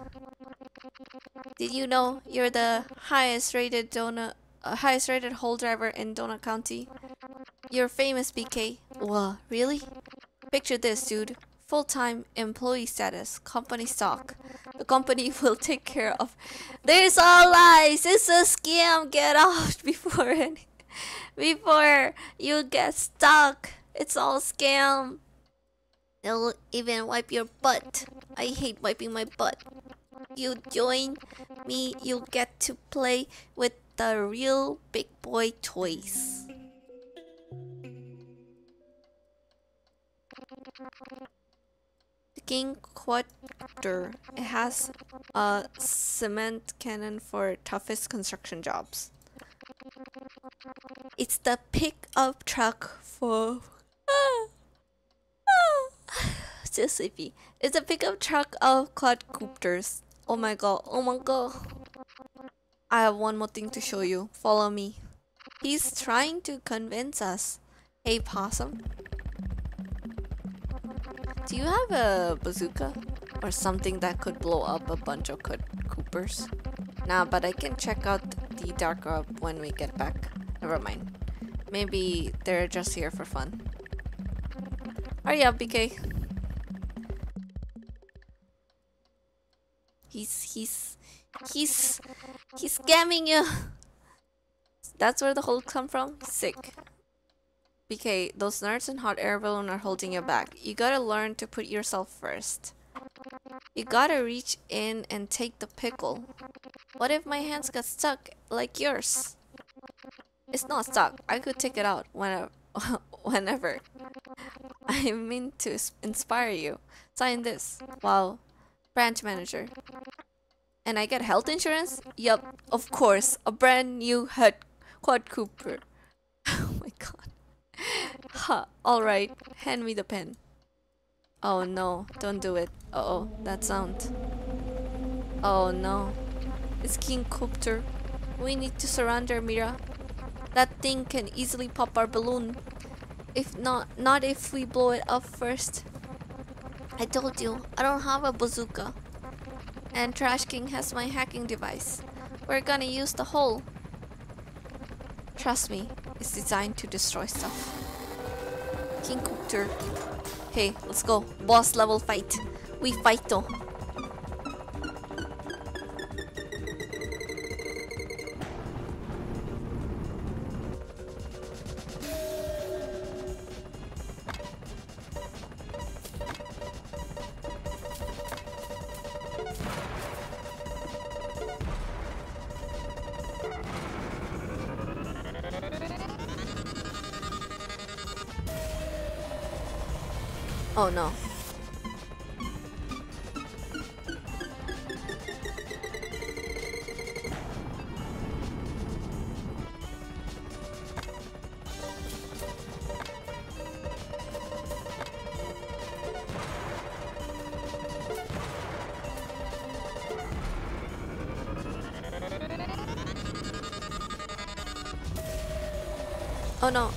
Did you know you're the highest rated donut uh, highest rated hole driver in Donut County? You're famous, BK. Whoa, really? Picture this, dude. Full-time employee status, company stock. The company [laughs] will take care of. There's all lies. It's a scam. Get out [laughs] before any, before you get stuck. It's all scam. They'll even wipe your butt. I hate wiping my butt. You join me, you'll get to play with the real big boy toys. King Quadter. It has a cement cannon for toughest construction jobs. It's the pickup truck for. [sighs] Still sleepy. It's a pickup truck of quadcopters. Oh my god. Oh my god. I have one more thing to show you. Follow me. He's trying to convince us. Hey, possum. Do you have a bazooka? Or something that could blow up a bunch of coopers? Nah, but I can check out the dark web when we get back. Never mind. Maybe they're just here for fun. Hurry up, BK. He's he's he's he's scamming you. That's where the holes come from? Sick. BK, those nerds in hot air balloon are holding you back. You gotta learn to put yourself first. You gotta reach in and take the pickle. What if my hands got stuck like yours? It's not stuck. I could take it out whenever. [laughs] whenever. I mean to inspire you. Sign this. Wow. Branch manager. And I get health insurance? Yup, of course. A brand new head quadcopter. [laughs] oh my god. [laughs] Ha, alright. Hand me the pen. Oh no, don't do it. Uh oh, that sound. Oh no. It's King Copter. We need to surrender, Mira. That thing can easily pop our balloon. If not, not if we blow it up first. I told you, I don't have a bazooka. And Trash King has my hacking device. We're gonna use the hole. Trust me, it's designed to destroy stuff. King Cooter. Hey, let's go. Boss level fight. We fight though.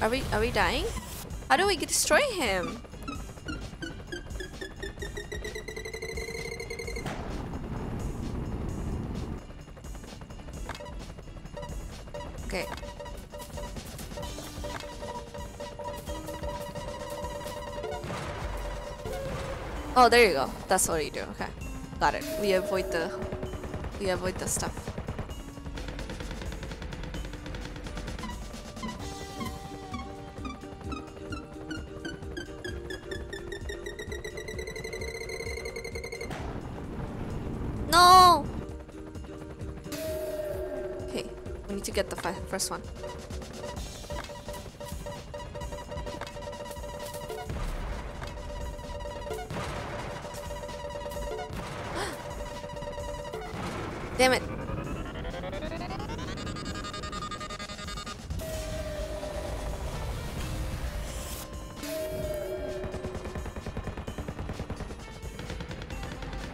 Are we are we dying? How do we destroy him? Okay. Oh, there you go. That's what you do. Okay. Got it. We avoid the... We avoid the stuff. First one. [gasps] Damn it.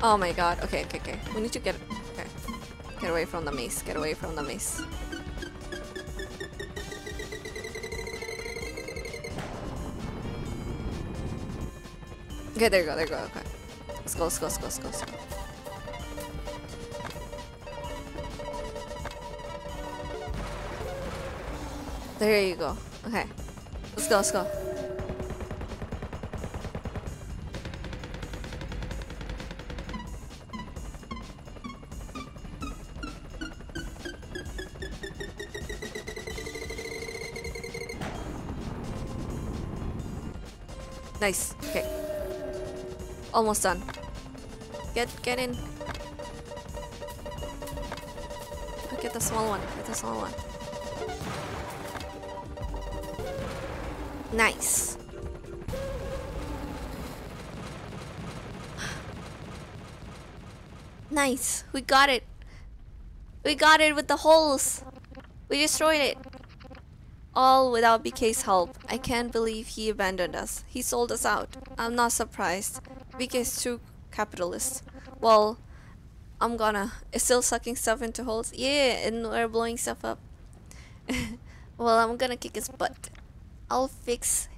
Oh my god. Okay, okay, okay. We need to get okay. Get away from the maze. Get away from the maze. Okay, there you go, there you go. Okay. Let's go, let's go, let's go, let's go. Let's go. There you go. Okay. Let's go, let's go. Almost done. Get get in. Get the small one. Get the small one. Nice. [sighs] Nice. We got it. We got it with the holes. We destroyed it. All without BK's help. I can't believe he abandoned us. He sold us out. I'm not surprised. BK's too capitalist. Well, I'm gonna. It's still sucking stuff into holes. Yeah, and we're blowing stuff up. [laughs] well, I'm gonna kick his butt. I'll fix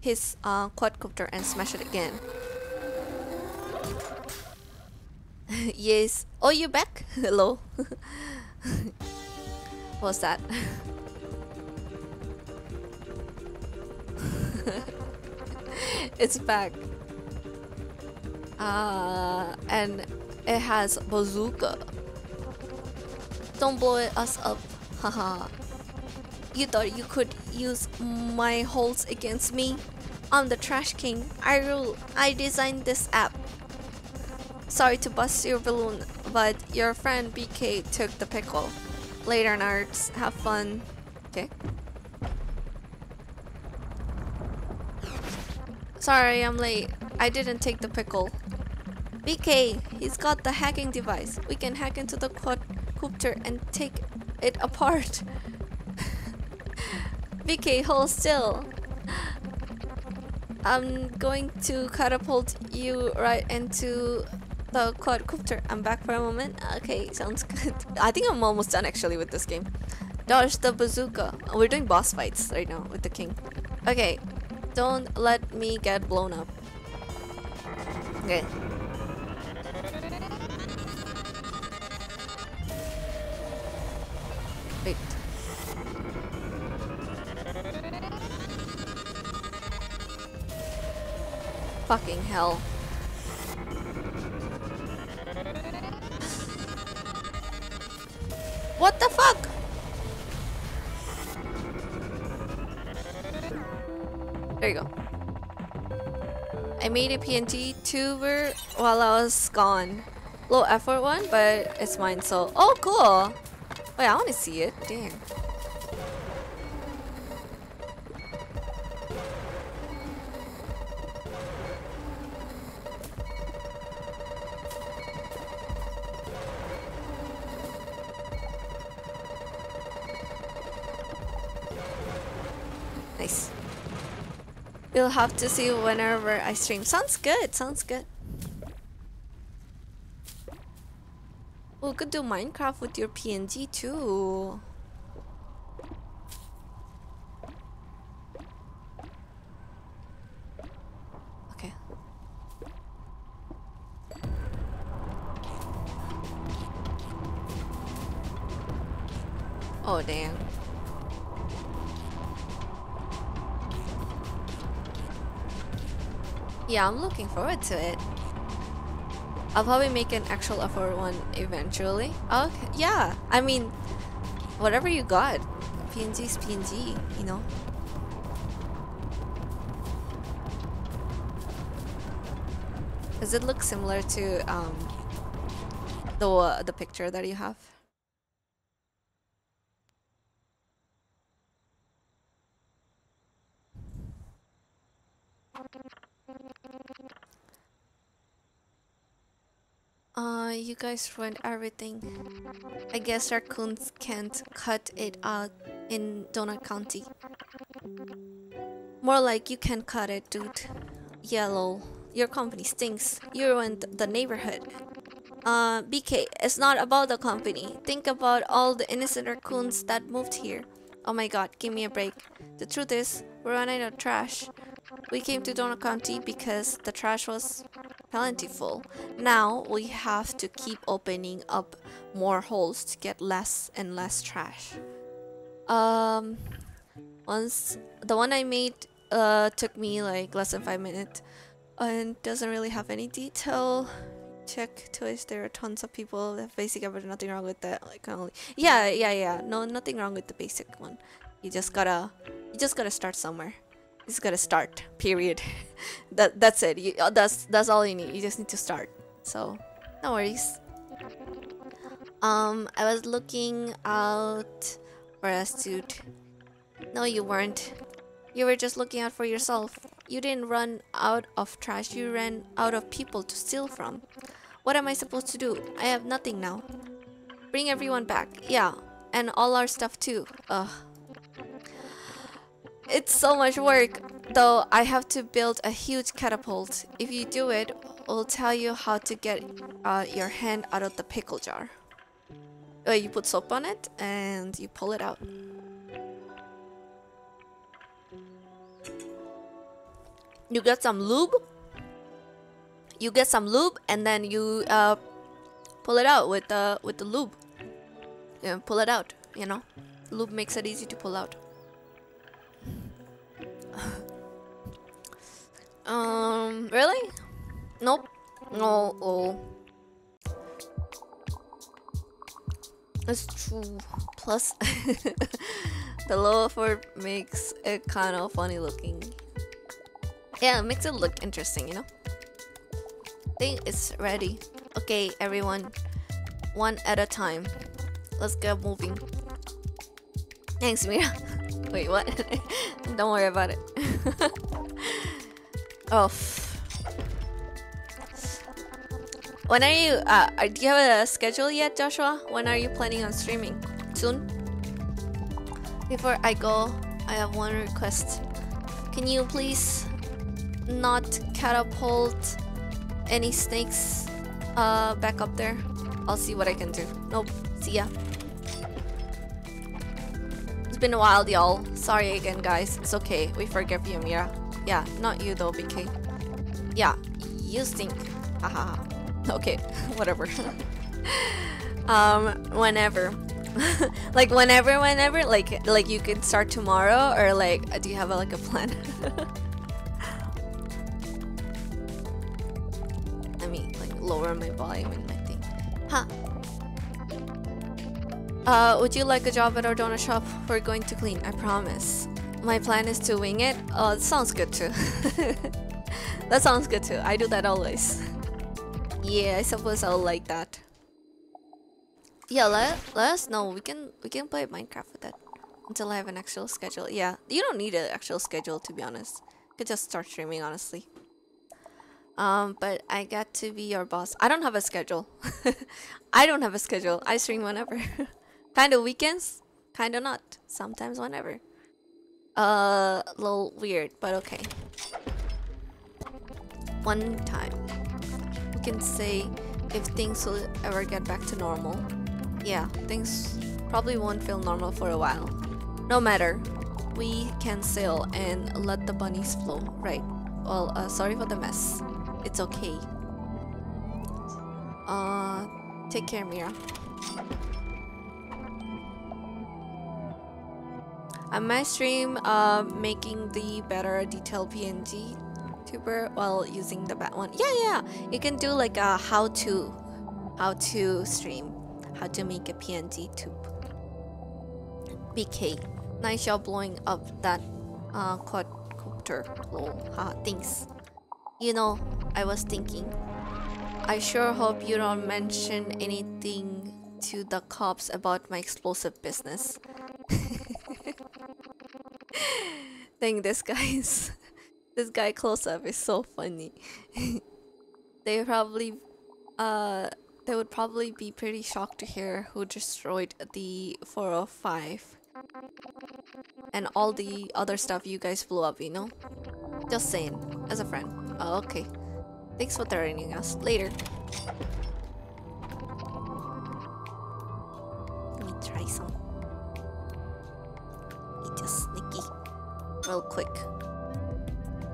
his uh, quadcopter and smash it again. [laughs] yes. Oh, you back? [laughs] Hello. What's that? it's back. Uh, and it has bazooka. Don't blow us up. Haha. you thought you could use my holes against me? I'm the trash king. I rule. I designed this app. Sorry to bust your balloon, but your friend BK took the pickle. Later, nerds. Have fun. Okay. Sorry, I'm late. I didn't take the pickle. BK, he's got the hacking device. We can hack into the quadcopter and take it apart. [laughs] BK, hold still. I'm going to catapult you right into the quadcopter. I'm back for a moment. Okay, sounds [laughs] good. I think I'm almost done actually with this game. Dodge the bazooka. Oh, we're doing boss fights right now with the king. Okay, don't let me get blown up. Okay. Fucking hell. What the fuck? There you go. I made a PNG tuber while I was gone. Low effort one, but it's mine, so... Oh, cool! Wait, I want to see it. Dang. Have to see whenever I stream. Sounds good. Sounds good. We could do Minecraft with your PNG too. Yeah, I'm looking forward to it. I'll probably make an actual F4 one eventually. Okay, yeah. I mean, whatever you got. PNG's PNG, you know? Does it look similar to um, the, uh, the picture that you have? Uh, you guys ruined everything. I guess raccoons can't cut it out in Donut County. More like you can cut it, dude. Yellow. Your company stinks. You ruined the neighborhood. Uh, BK, it's not about the company. Think about all the innocent raccoons that moved here. Oh my god, give me a break. The truth is, we're running out of trash. We came to Donut County because the trash was plentiful. Now we have to keep opening up more holes to get less and less trash. Um, once the one I made uh took me like less than five minutes and doesn't really have any detail. Check twice. There are tons of people that basic but nothing wrong with that. Like only yeah yeah yeah no nothing wrong with the basic one. You just gotta you just gotta start somewhere. Just gotta start. Period. [laughs] that that's it. You, uh, that's that's all you need. You just need to start. So no worries. Um, I was looking out for a suit. No, you weren't. You were just looking out for yourself. You didn't run out of trash, you ran out of people to steal from. What am I supposed to do? I have nothing now. Bring everyone back. Yeah, and all our stuff too. Ugh. It's so much work, though I have to build a huge catapult. If you do it, I'll tell you how to get uh, your hand out of the pickle jar. Uh, you put soap on it and you pull it out. you get some lube you get some lube and then you uh, pull it out with the with the lube yeah, pull it out you know lube makes it easy to pull out um really nope no oh that's true plus [laughs] the lower four makes it kind of funny looking yeah, it makes it look interesting, you know? I think it's ready. Okay, everyone. One at a time. Let's get moving. Thanks, Mira. [laughs] Wait, what? [laughs] Don't worry about it. [laughs] oh. When are you, uh, do you have a schedule yet, Joshua? When are you planning on streaming? Soon? Before I go, I have one request. Can you please not catapult any snakes uh, back up there. I'll see what I can do. Nope. See ya. Been a while, y'all. Sorry again, guys. It's okay. We forgive you, Mira. Yeah, not you though, BK. Yeah, you stink. Haha. [laughs] okay, [laughs] whatever. [laughs] um, whenever. like whenever, whenever. Like, like you could start tomorrow, or like, do you have a, like a plan? Let me like lower my volume in my thing. Huh. Uh, would you like a job at our donut shop? We're going to clean, I promise. My plan is to wing it. Oh, sounds good too. [laughs] that sounds good too. I do that always. Yeah, I suppose I'll like that. Yeah, let, let us know. We can we can play Minecraft with that until I have an actual schedule. Yeah, you don't need an actual schedule to be honest. You could just start streaming honestly. Um, but I got to be your boss. I don't have a schedule. [laughs] I don't have a schedule. I stream whenever. [laughs] kind of weekends, kind of not. Sometimes whenever. Uh, a little weird, but okay. One time. We can say if things will ever get back to normal. Yeah, things probably won't feel normal for a while. No matter. We can sail and let the bunnies flow. Right. Well, uh, sorry for the mess. It's okay. Uh, take care, Mira. I might stream uh, making the better detailed PNG tuber while using the bad one. Yeah, yeah. You can do like a how to, how to stream, how to make a PNG tube. BK, nice job blowing up that uh, quadcopter. Lol, ha, thanks. You know, I was thinking, I sure hope you don't mention anything to the cops about my explosive business. [laughs] [laughs] think this guy's [laughs] this guy close up is so funny. [laughs] they probably uh they would probably be pretty shocked to hear who destroyed the 405 and all the other stuff you guys blew up, you know? Just saying, as a friend. Oh, okay. Thanks for threatening us. Later. Let me try some. Eat a sneaky. Real quick.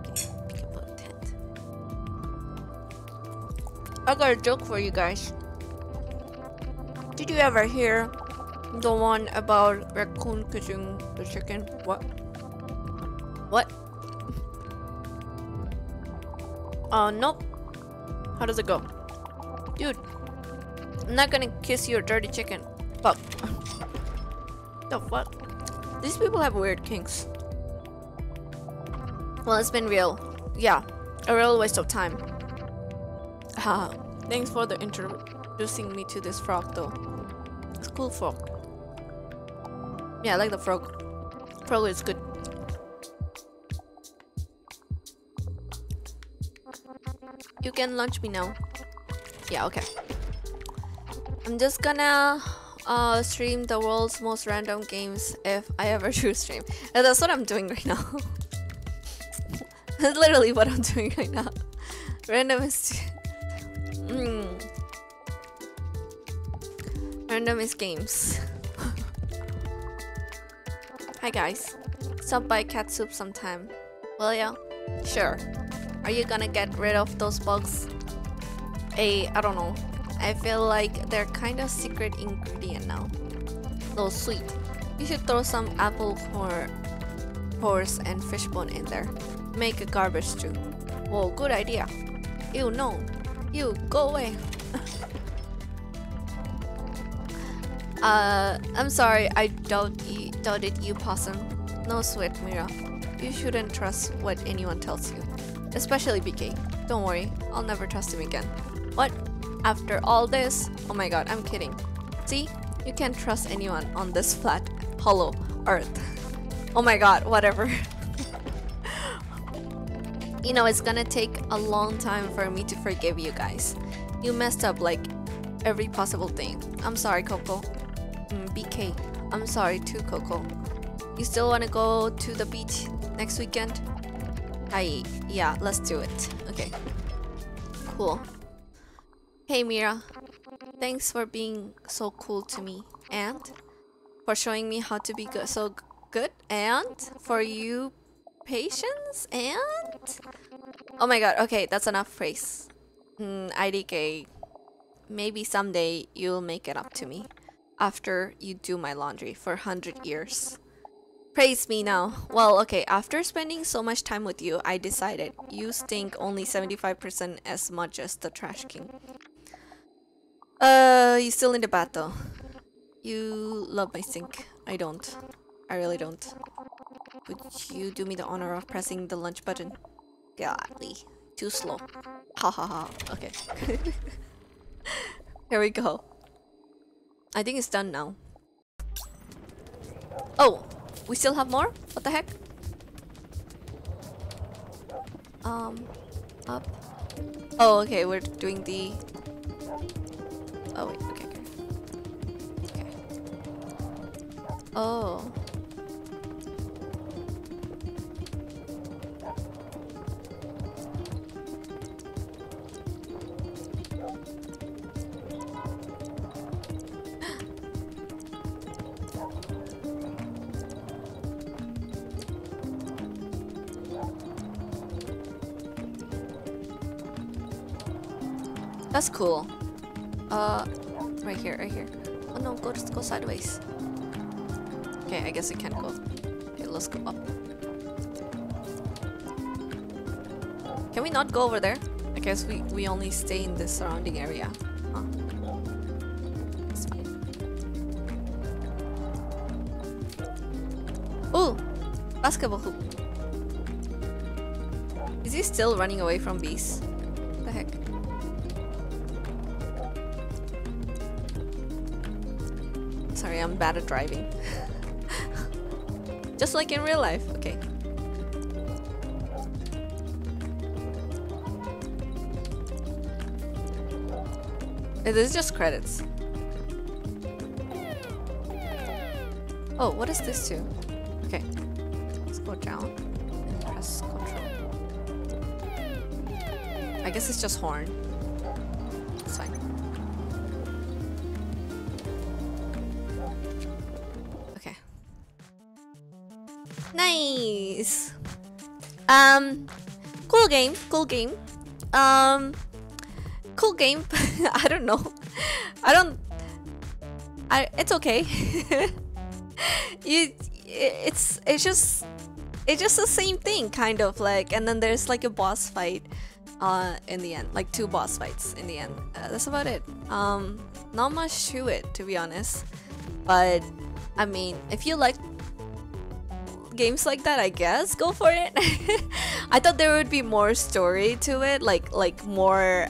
Okay, pick up a tent. I got a joke for you guys. Did you ever hear the one about raccoon kissing the chicken? What? What? Uh, nope. How does it go? Dude, I'm not gonna kiss your dirty chicken. Fuck. [laughs] the fuck? These people have weird kinks. Well, it's been real. Yeah, a real waste of time. Thanks for the introducing me to this frog though. It's cool frog. Yeah, I like the frog. Frog is good. You can launch me now. Yeah, okay. I'm just gonna uh, stream the world's most random games if I ever [laughs] do stream. And that's what I'm doing right now. that's [laughs] literally what I'm doing right now. Random is... mm. Random is games. [laughs] Hi guys. Stop by cat soup sometime. Will ya? Sure. Are you gonna get rid of those bugs? Hey, I don't know. I feel like they're kind of secret ingredient now. So sweet. You should throw some apple core, horse and fishbone in there. Make a garbage stew. Whoa, good idea. Ew, no. You, go away. [laughs] uh, I'm sorry, I doubt you, doubted you, possum. No sweat, Mira. You shouldn't trust what anyone tells you. Especially BK. Don't worry, I'll never trust him again. What? After all this? Oh my god, I'm kidding. See? You can't trust anyone on this flat, hollow earth. Oh my god, whatever. [laughs] you know, it's gonna take a long time for me to forgive you guys. You messed up like every possible thing. I'm sorry, Coco. Mm, BK, I'm sorry too, Coco. You still wanna go to the beach next weekend? I yeah, let's do it. Okay. Cool. Hey Mira. Thanks for being so cool to me and for showing me how to be good so good and for you patience and Oh my god, okay, that's enough praise. Mm, IDK. Maybe someday you'll make it up to me after you do my laundry for 100 years. Praise me now. Well, okay, after spending so much time with you, I decided you stink only 75% as much as the Trash King. Uh, you still in the battle. You love my stink. I don't. I really don't. Would you do me the honor of pressing the lunch button? Godly. Too slow. Ha ha ha. Okay. [laughs] Here we go. I think it's done now. Oh! We still have more? What the heck? Um, up. Oh, okay, we're doing the... Oh, wait, okay, okay. Okay. Oh. [gasps] That's cool. Uh, right here, right here. Oh no, go just go sideways. Okay, I guess it can't go. Okay, let's go up. Can we not go over there? I guess we, we only stay in the surrounding area. Huh. Fine. Ooh! Basketball hoop. Is he still running away from bees? Bad at driving. [laughs] Just like in real life. Okay. It is just credits. Oh, what is this too? Okay. Let's go down and press control. I guess it's just horn. Um, cool game. Cool game. Um, cool game. [laughs] I don't know. I don't. I. It's okay. [laughs] you. It's. It's just. It's just the same thing, kind of like. And then there's like a boss fight. Uh, in the end, like two boss fights in the end. Uh, that's about it. Um, not much to it, to be honest. But I mean, if you like games like that, I guess go for it. [laughs] I thought there would be more story to it, like like more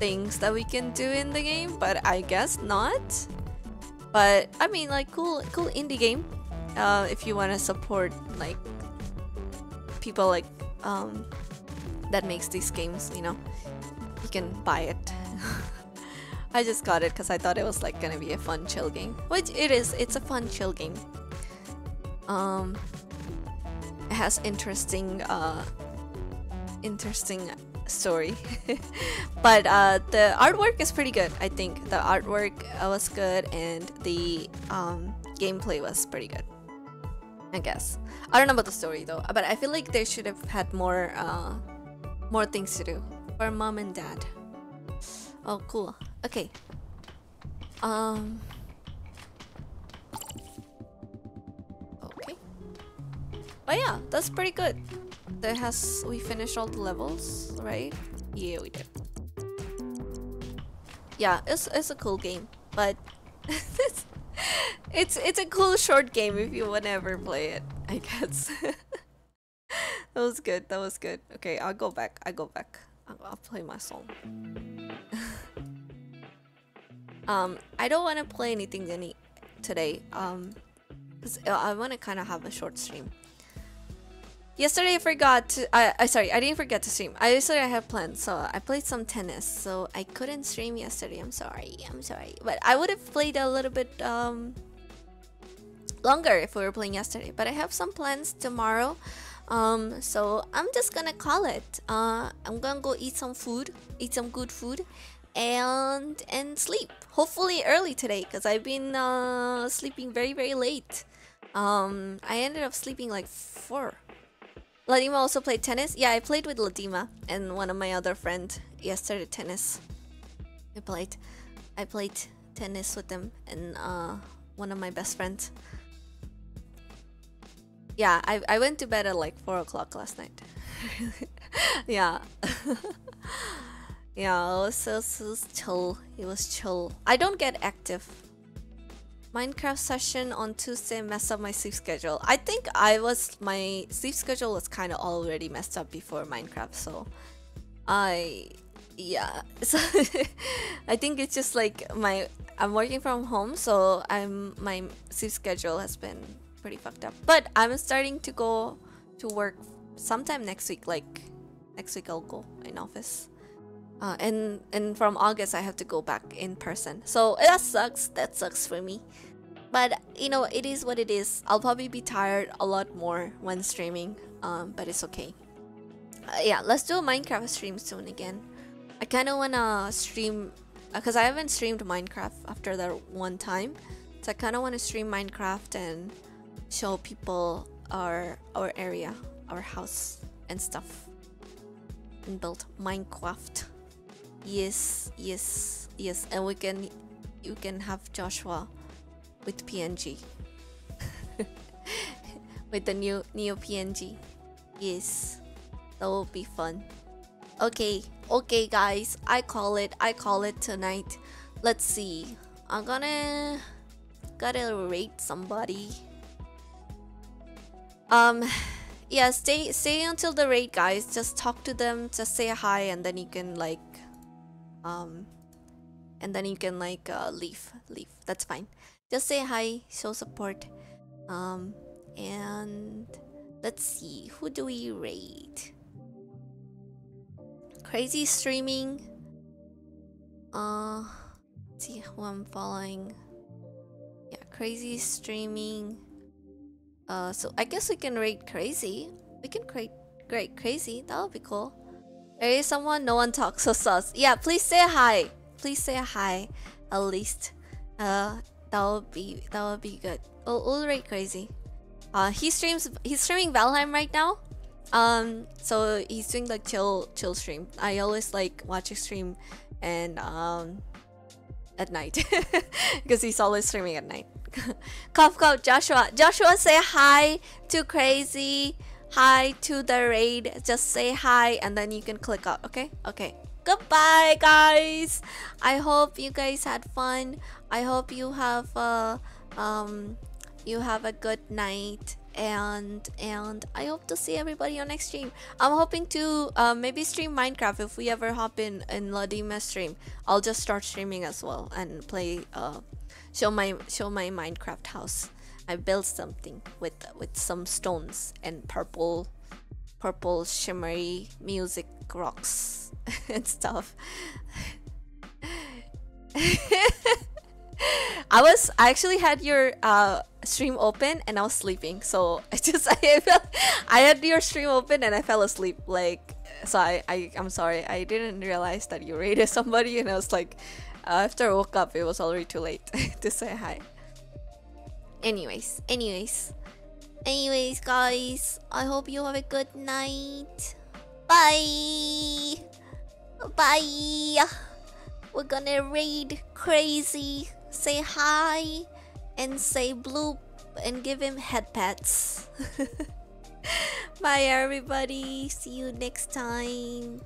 things that we can do in the game, but I guess not. But I mean, like cool cool indie game. Uh, if you want to support like people like um, that makes these games, you know, you can buy it. [laughs] I just got it because I thought it was like gonna be a fun chill game, which it is. It's a fun chill game. Um, it has interesting, uh, interesting story, [laughs] but uh, the artwork is pretty good. I think the artwork uh, was good and the um, gameplay was pretty good. I guess I don't know about the story though, but I feel like they should have had more, uh, more things to do for mom and dad. Oh, cool. Okay. Um. But yeah, that's pretty good. That has we finished all the levels, right? Yeah, we did. Yeah, it's it's a cool game, but it's [laughs] it's it's a cool short game if you wanna ever play it. I guess. [laughs] that was good. That was good. Okay, I'll go back. I go back. I'll, I'll play my song. [laughs] um, I don't want to play anything any today. Um, cause I want to kind of have a short stream. Yesterday I forgot to. I, I sorry, I didn't forget to stream. I yesterday I had plans, so I played some tennis, so I couldn't stream yesterday. I'm sorry. I'm sorry, but I would have played a little bit um longer if we were playing yesterday. But I have some plans tomorrow. Um, so I'm just gonna call it. Uh, I'm gonna go eat some food, eat some good food, and and sleep. Hopefully early today, cause I've been uh, sleeping very very late. Um, I ended up sleeping like four. Ladima also played tennis. Yeah, I played with Ladima and one of my other friend yesterday tennis. I played, I played tennis with them and uh, one of my best friends yeah, I, I went to bed at like 4 o'clock last night. [laughs] yeah. [laughs] yeah, it was, so, so chill. It was chill. I don't get active. Minecraft session on Tuesday messed up my sleep schedule. I think I was, my sleep schedule was kind of already messed up before Minecraft, so I, yeah. [laughs] So I think it's just like my, I'm working from home, so I'm, my sleep schedule has been pretty fucked up. But I'm starting to go to work sometime next week. Like next week, I'll go in office. Uh, and and from August, I have to go back in person. So that sucks. That sucks for me. But you know, it is what it is. I'll probably be tired a lot more when streaming. Um, but it's okay. Uh, yeah, let's do a Minecraft stream soon again. I kind of wanna stream because uh, I haven't streamed Minecraft after that one time. So I kind of want to stream Minecraft and show people our our area, our house and stuff. And build Minecraft. Yes, yes, yes. And we can you can have Joshua with PNG. [laughs] with the new new PNG. Yes. That will be fun. Okay, okay guys, I call it. I call it tonight. Let's see. I'm gonna gotta rate somebody. Um, yeah, stay stay until the raid, guys. Just talk to them, just say hi, and then you can like, um, and then you can like uh, leave, leave. That's fine. Just say hi, show support, um, and let's see, who do we rate? Crazy streaming. Uh, see who I'm following. Yeah, crazy streaming. Uh, so I guess we can rate crazy. We can create great crazy. That would be cool. There is someone. No one talks so sus. Yeah, please say hi. Please say hi. At least. Uh, that would be that would be good. We'll, we'll crazy. Uh, he streams. He's streaming Valheim right now. Um, so he's doing like chill chill stream. I always like watch a stream, and um, at night [laughs] because he's always streaming at night. [laughs] cough cough Joshua. Joshua say hi to crazy. Hi to the raid. Just say hi and then you can click out. Okay. Okay. Goodbye, guys. I hope you guys had fun. I hope you have uh um you have a good night and and I hope to see everybody on next stream. I'm hoping to uh, maybe stream Minecraft if we ever hop in in Ladima stream. I'll just start streaming as well and play uh show my show my Minecraft house. I built something with with some stones and purple purple shimmery music rocks [laughs] and stuff. [laughs] I was I actually had your uh, stream open and I was sleeping, so I just [laughs] I felt, I had your stream open and I fell asleep. Like so, I, I I'm sorry I didn't realize that you raided somebody, and I was like, uh, after I woke up, it was already too late to say hi. Anyways, anyways, anyways, guys, I hope you have a good night. Bye. Bye. We're gonna raid crazy say hi and say bloop and give him head pats. [laughs] Bye everybody. See you next time.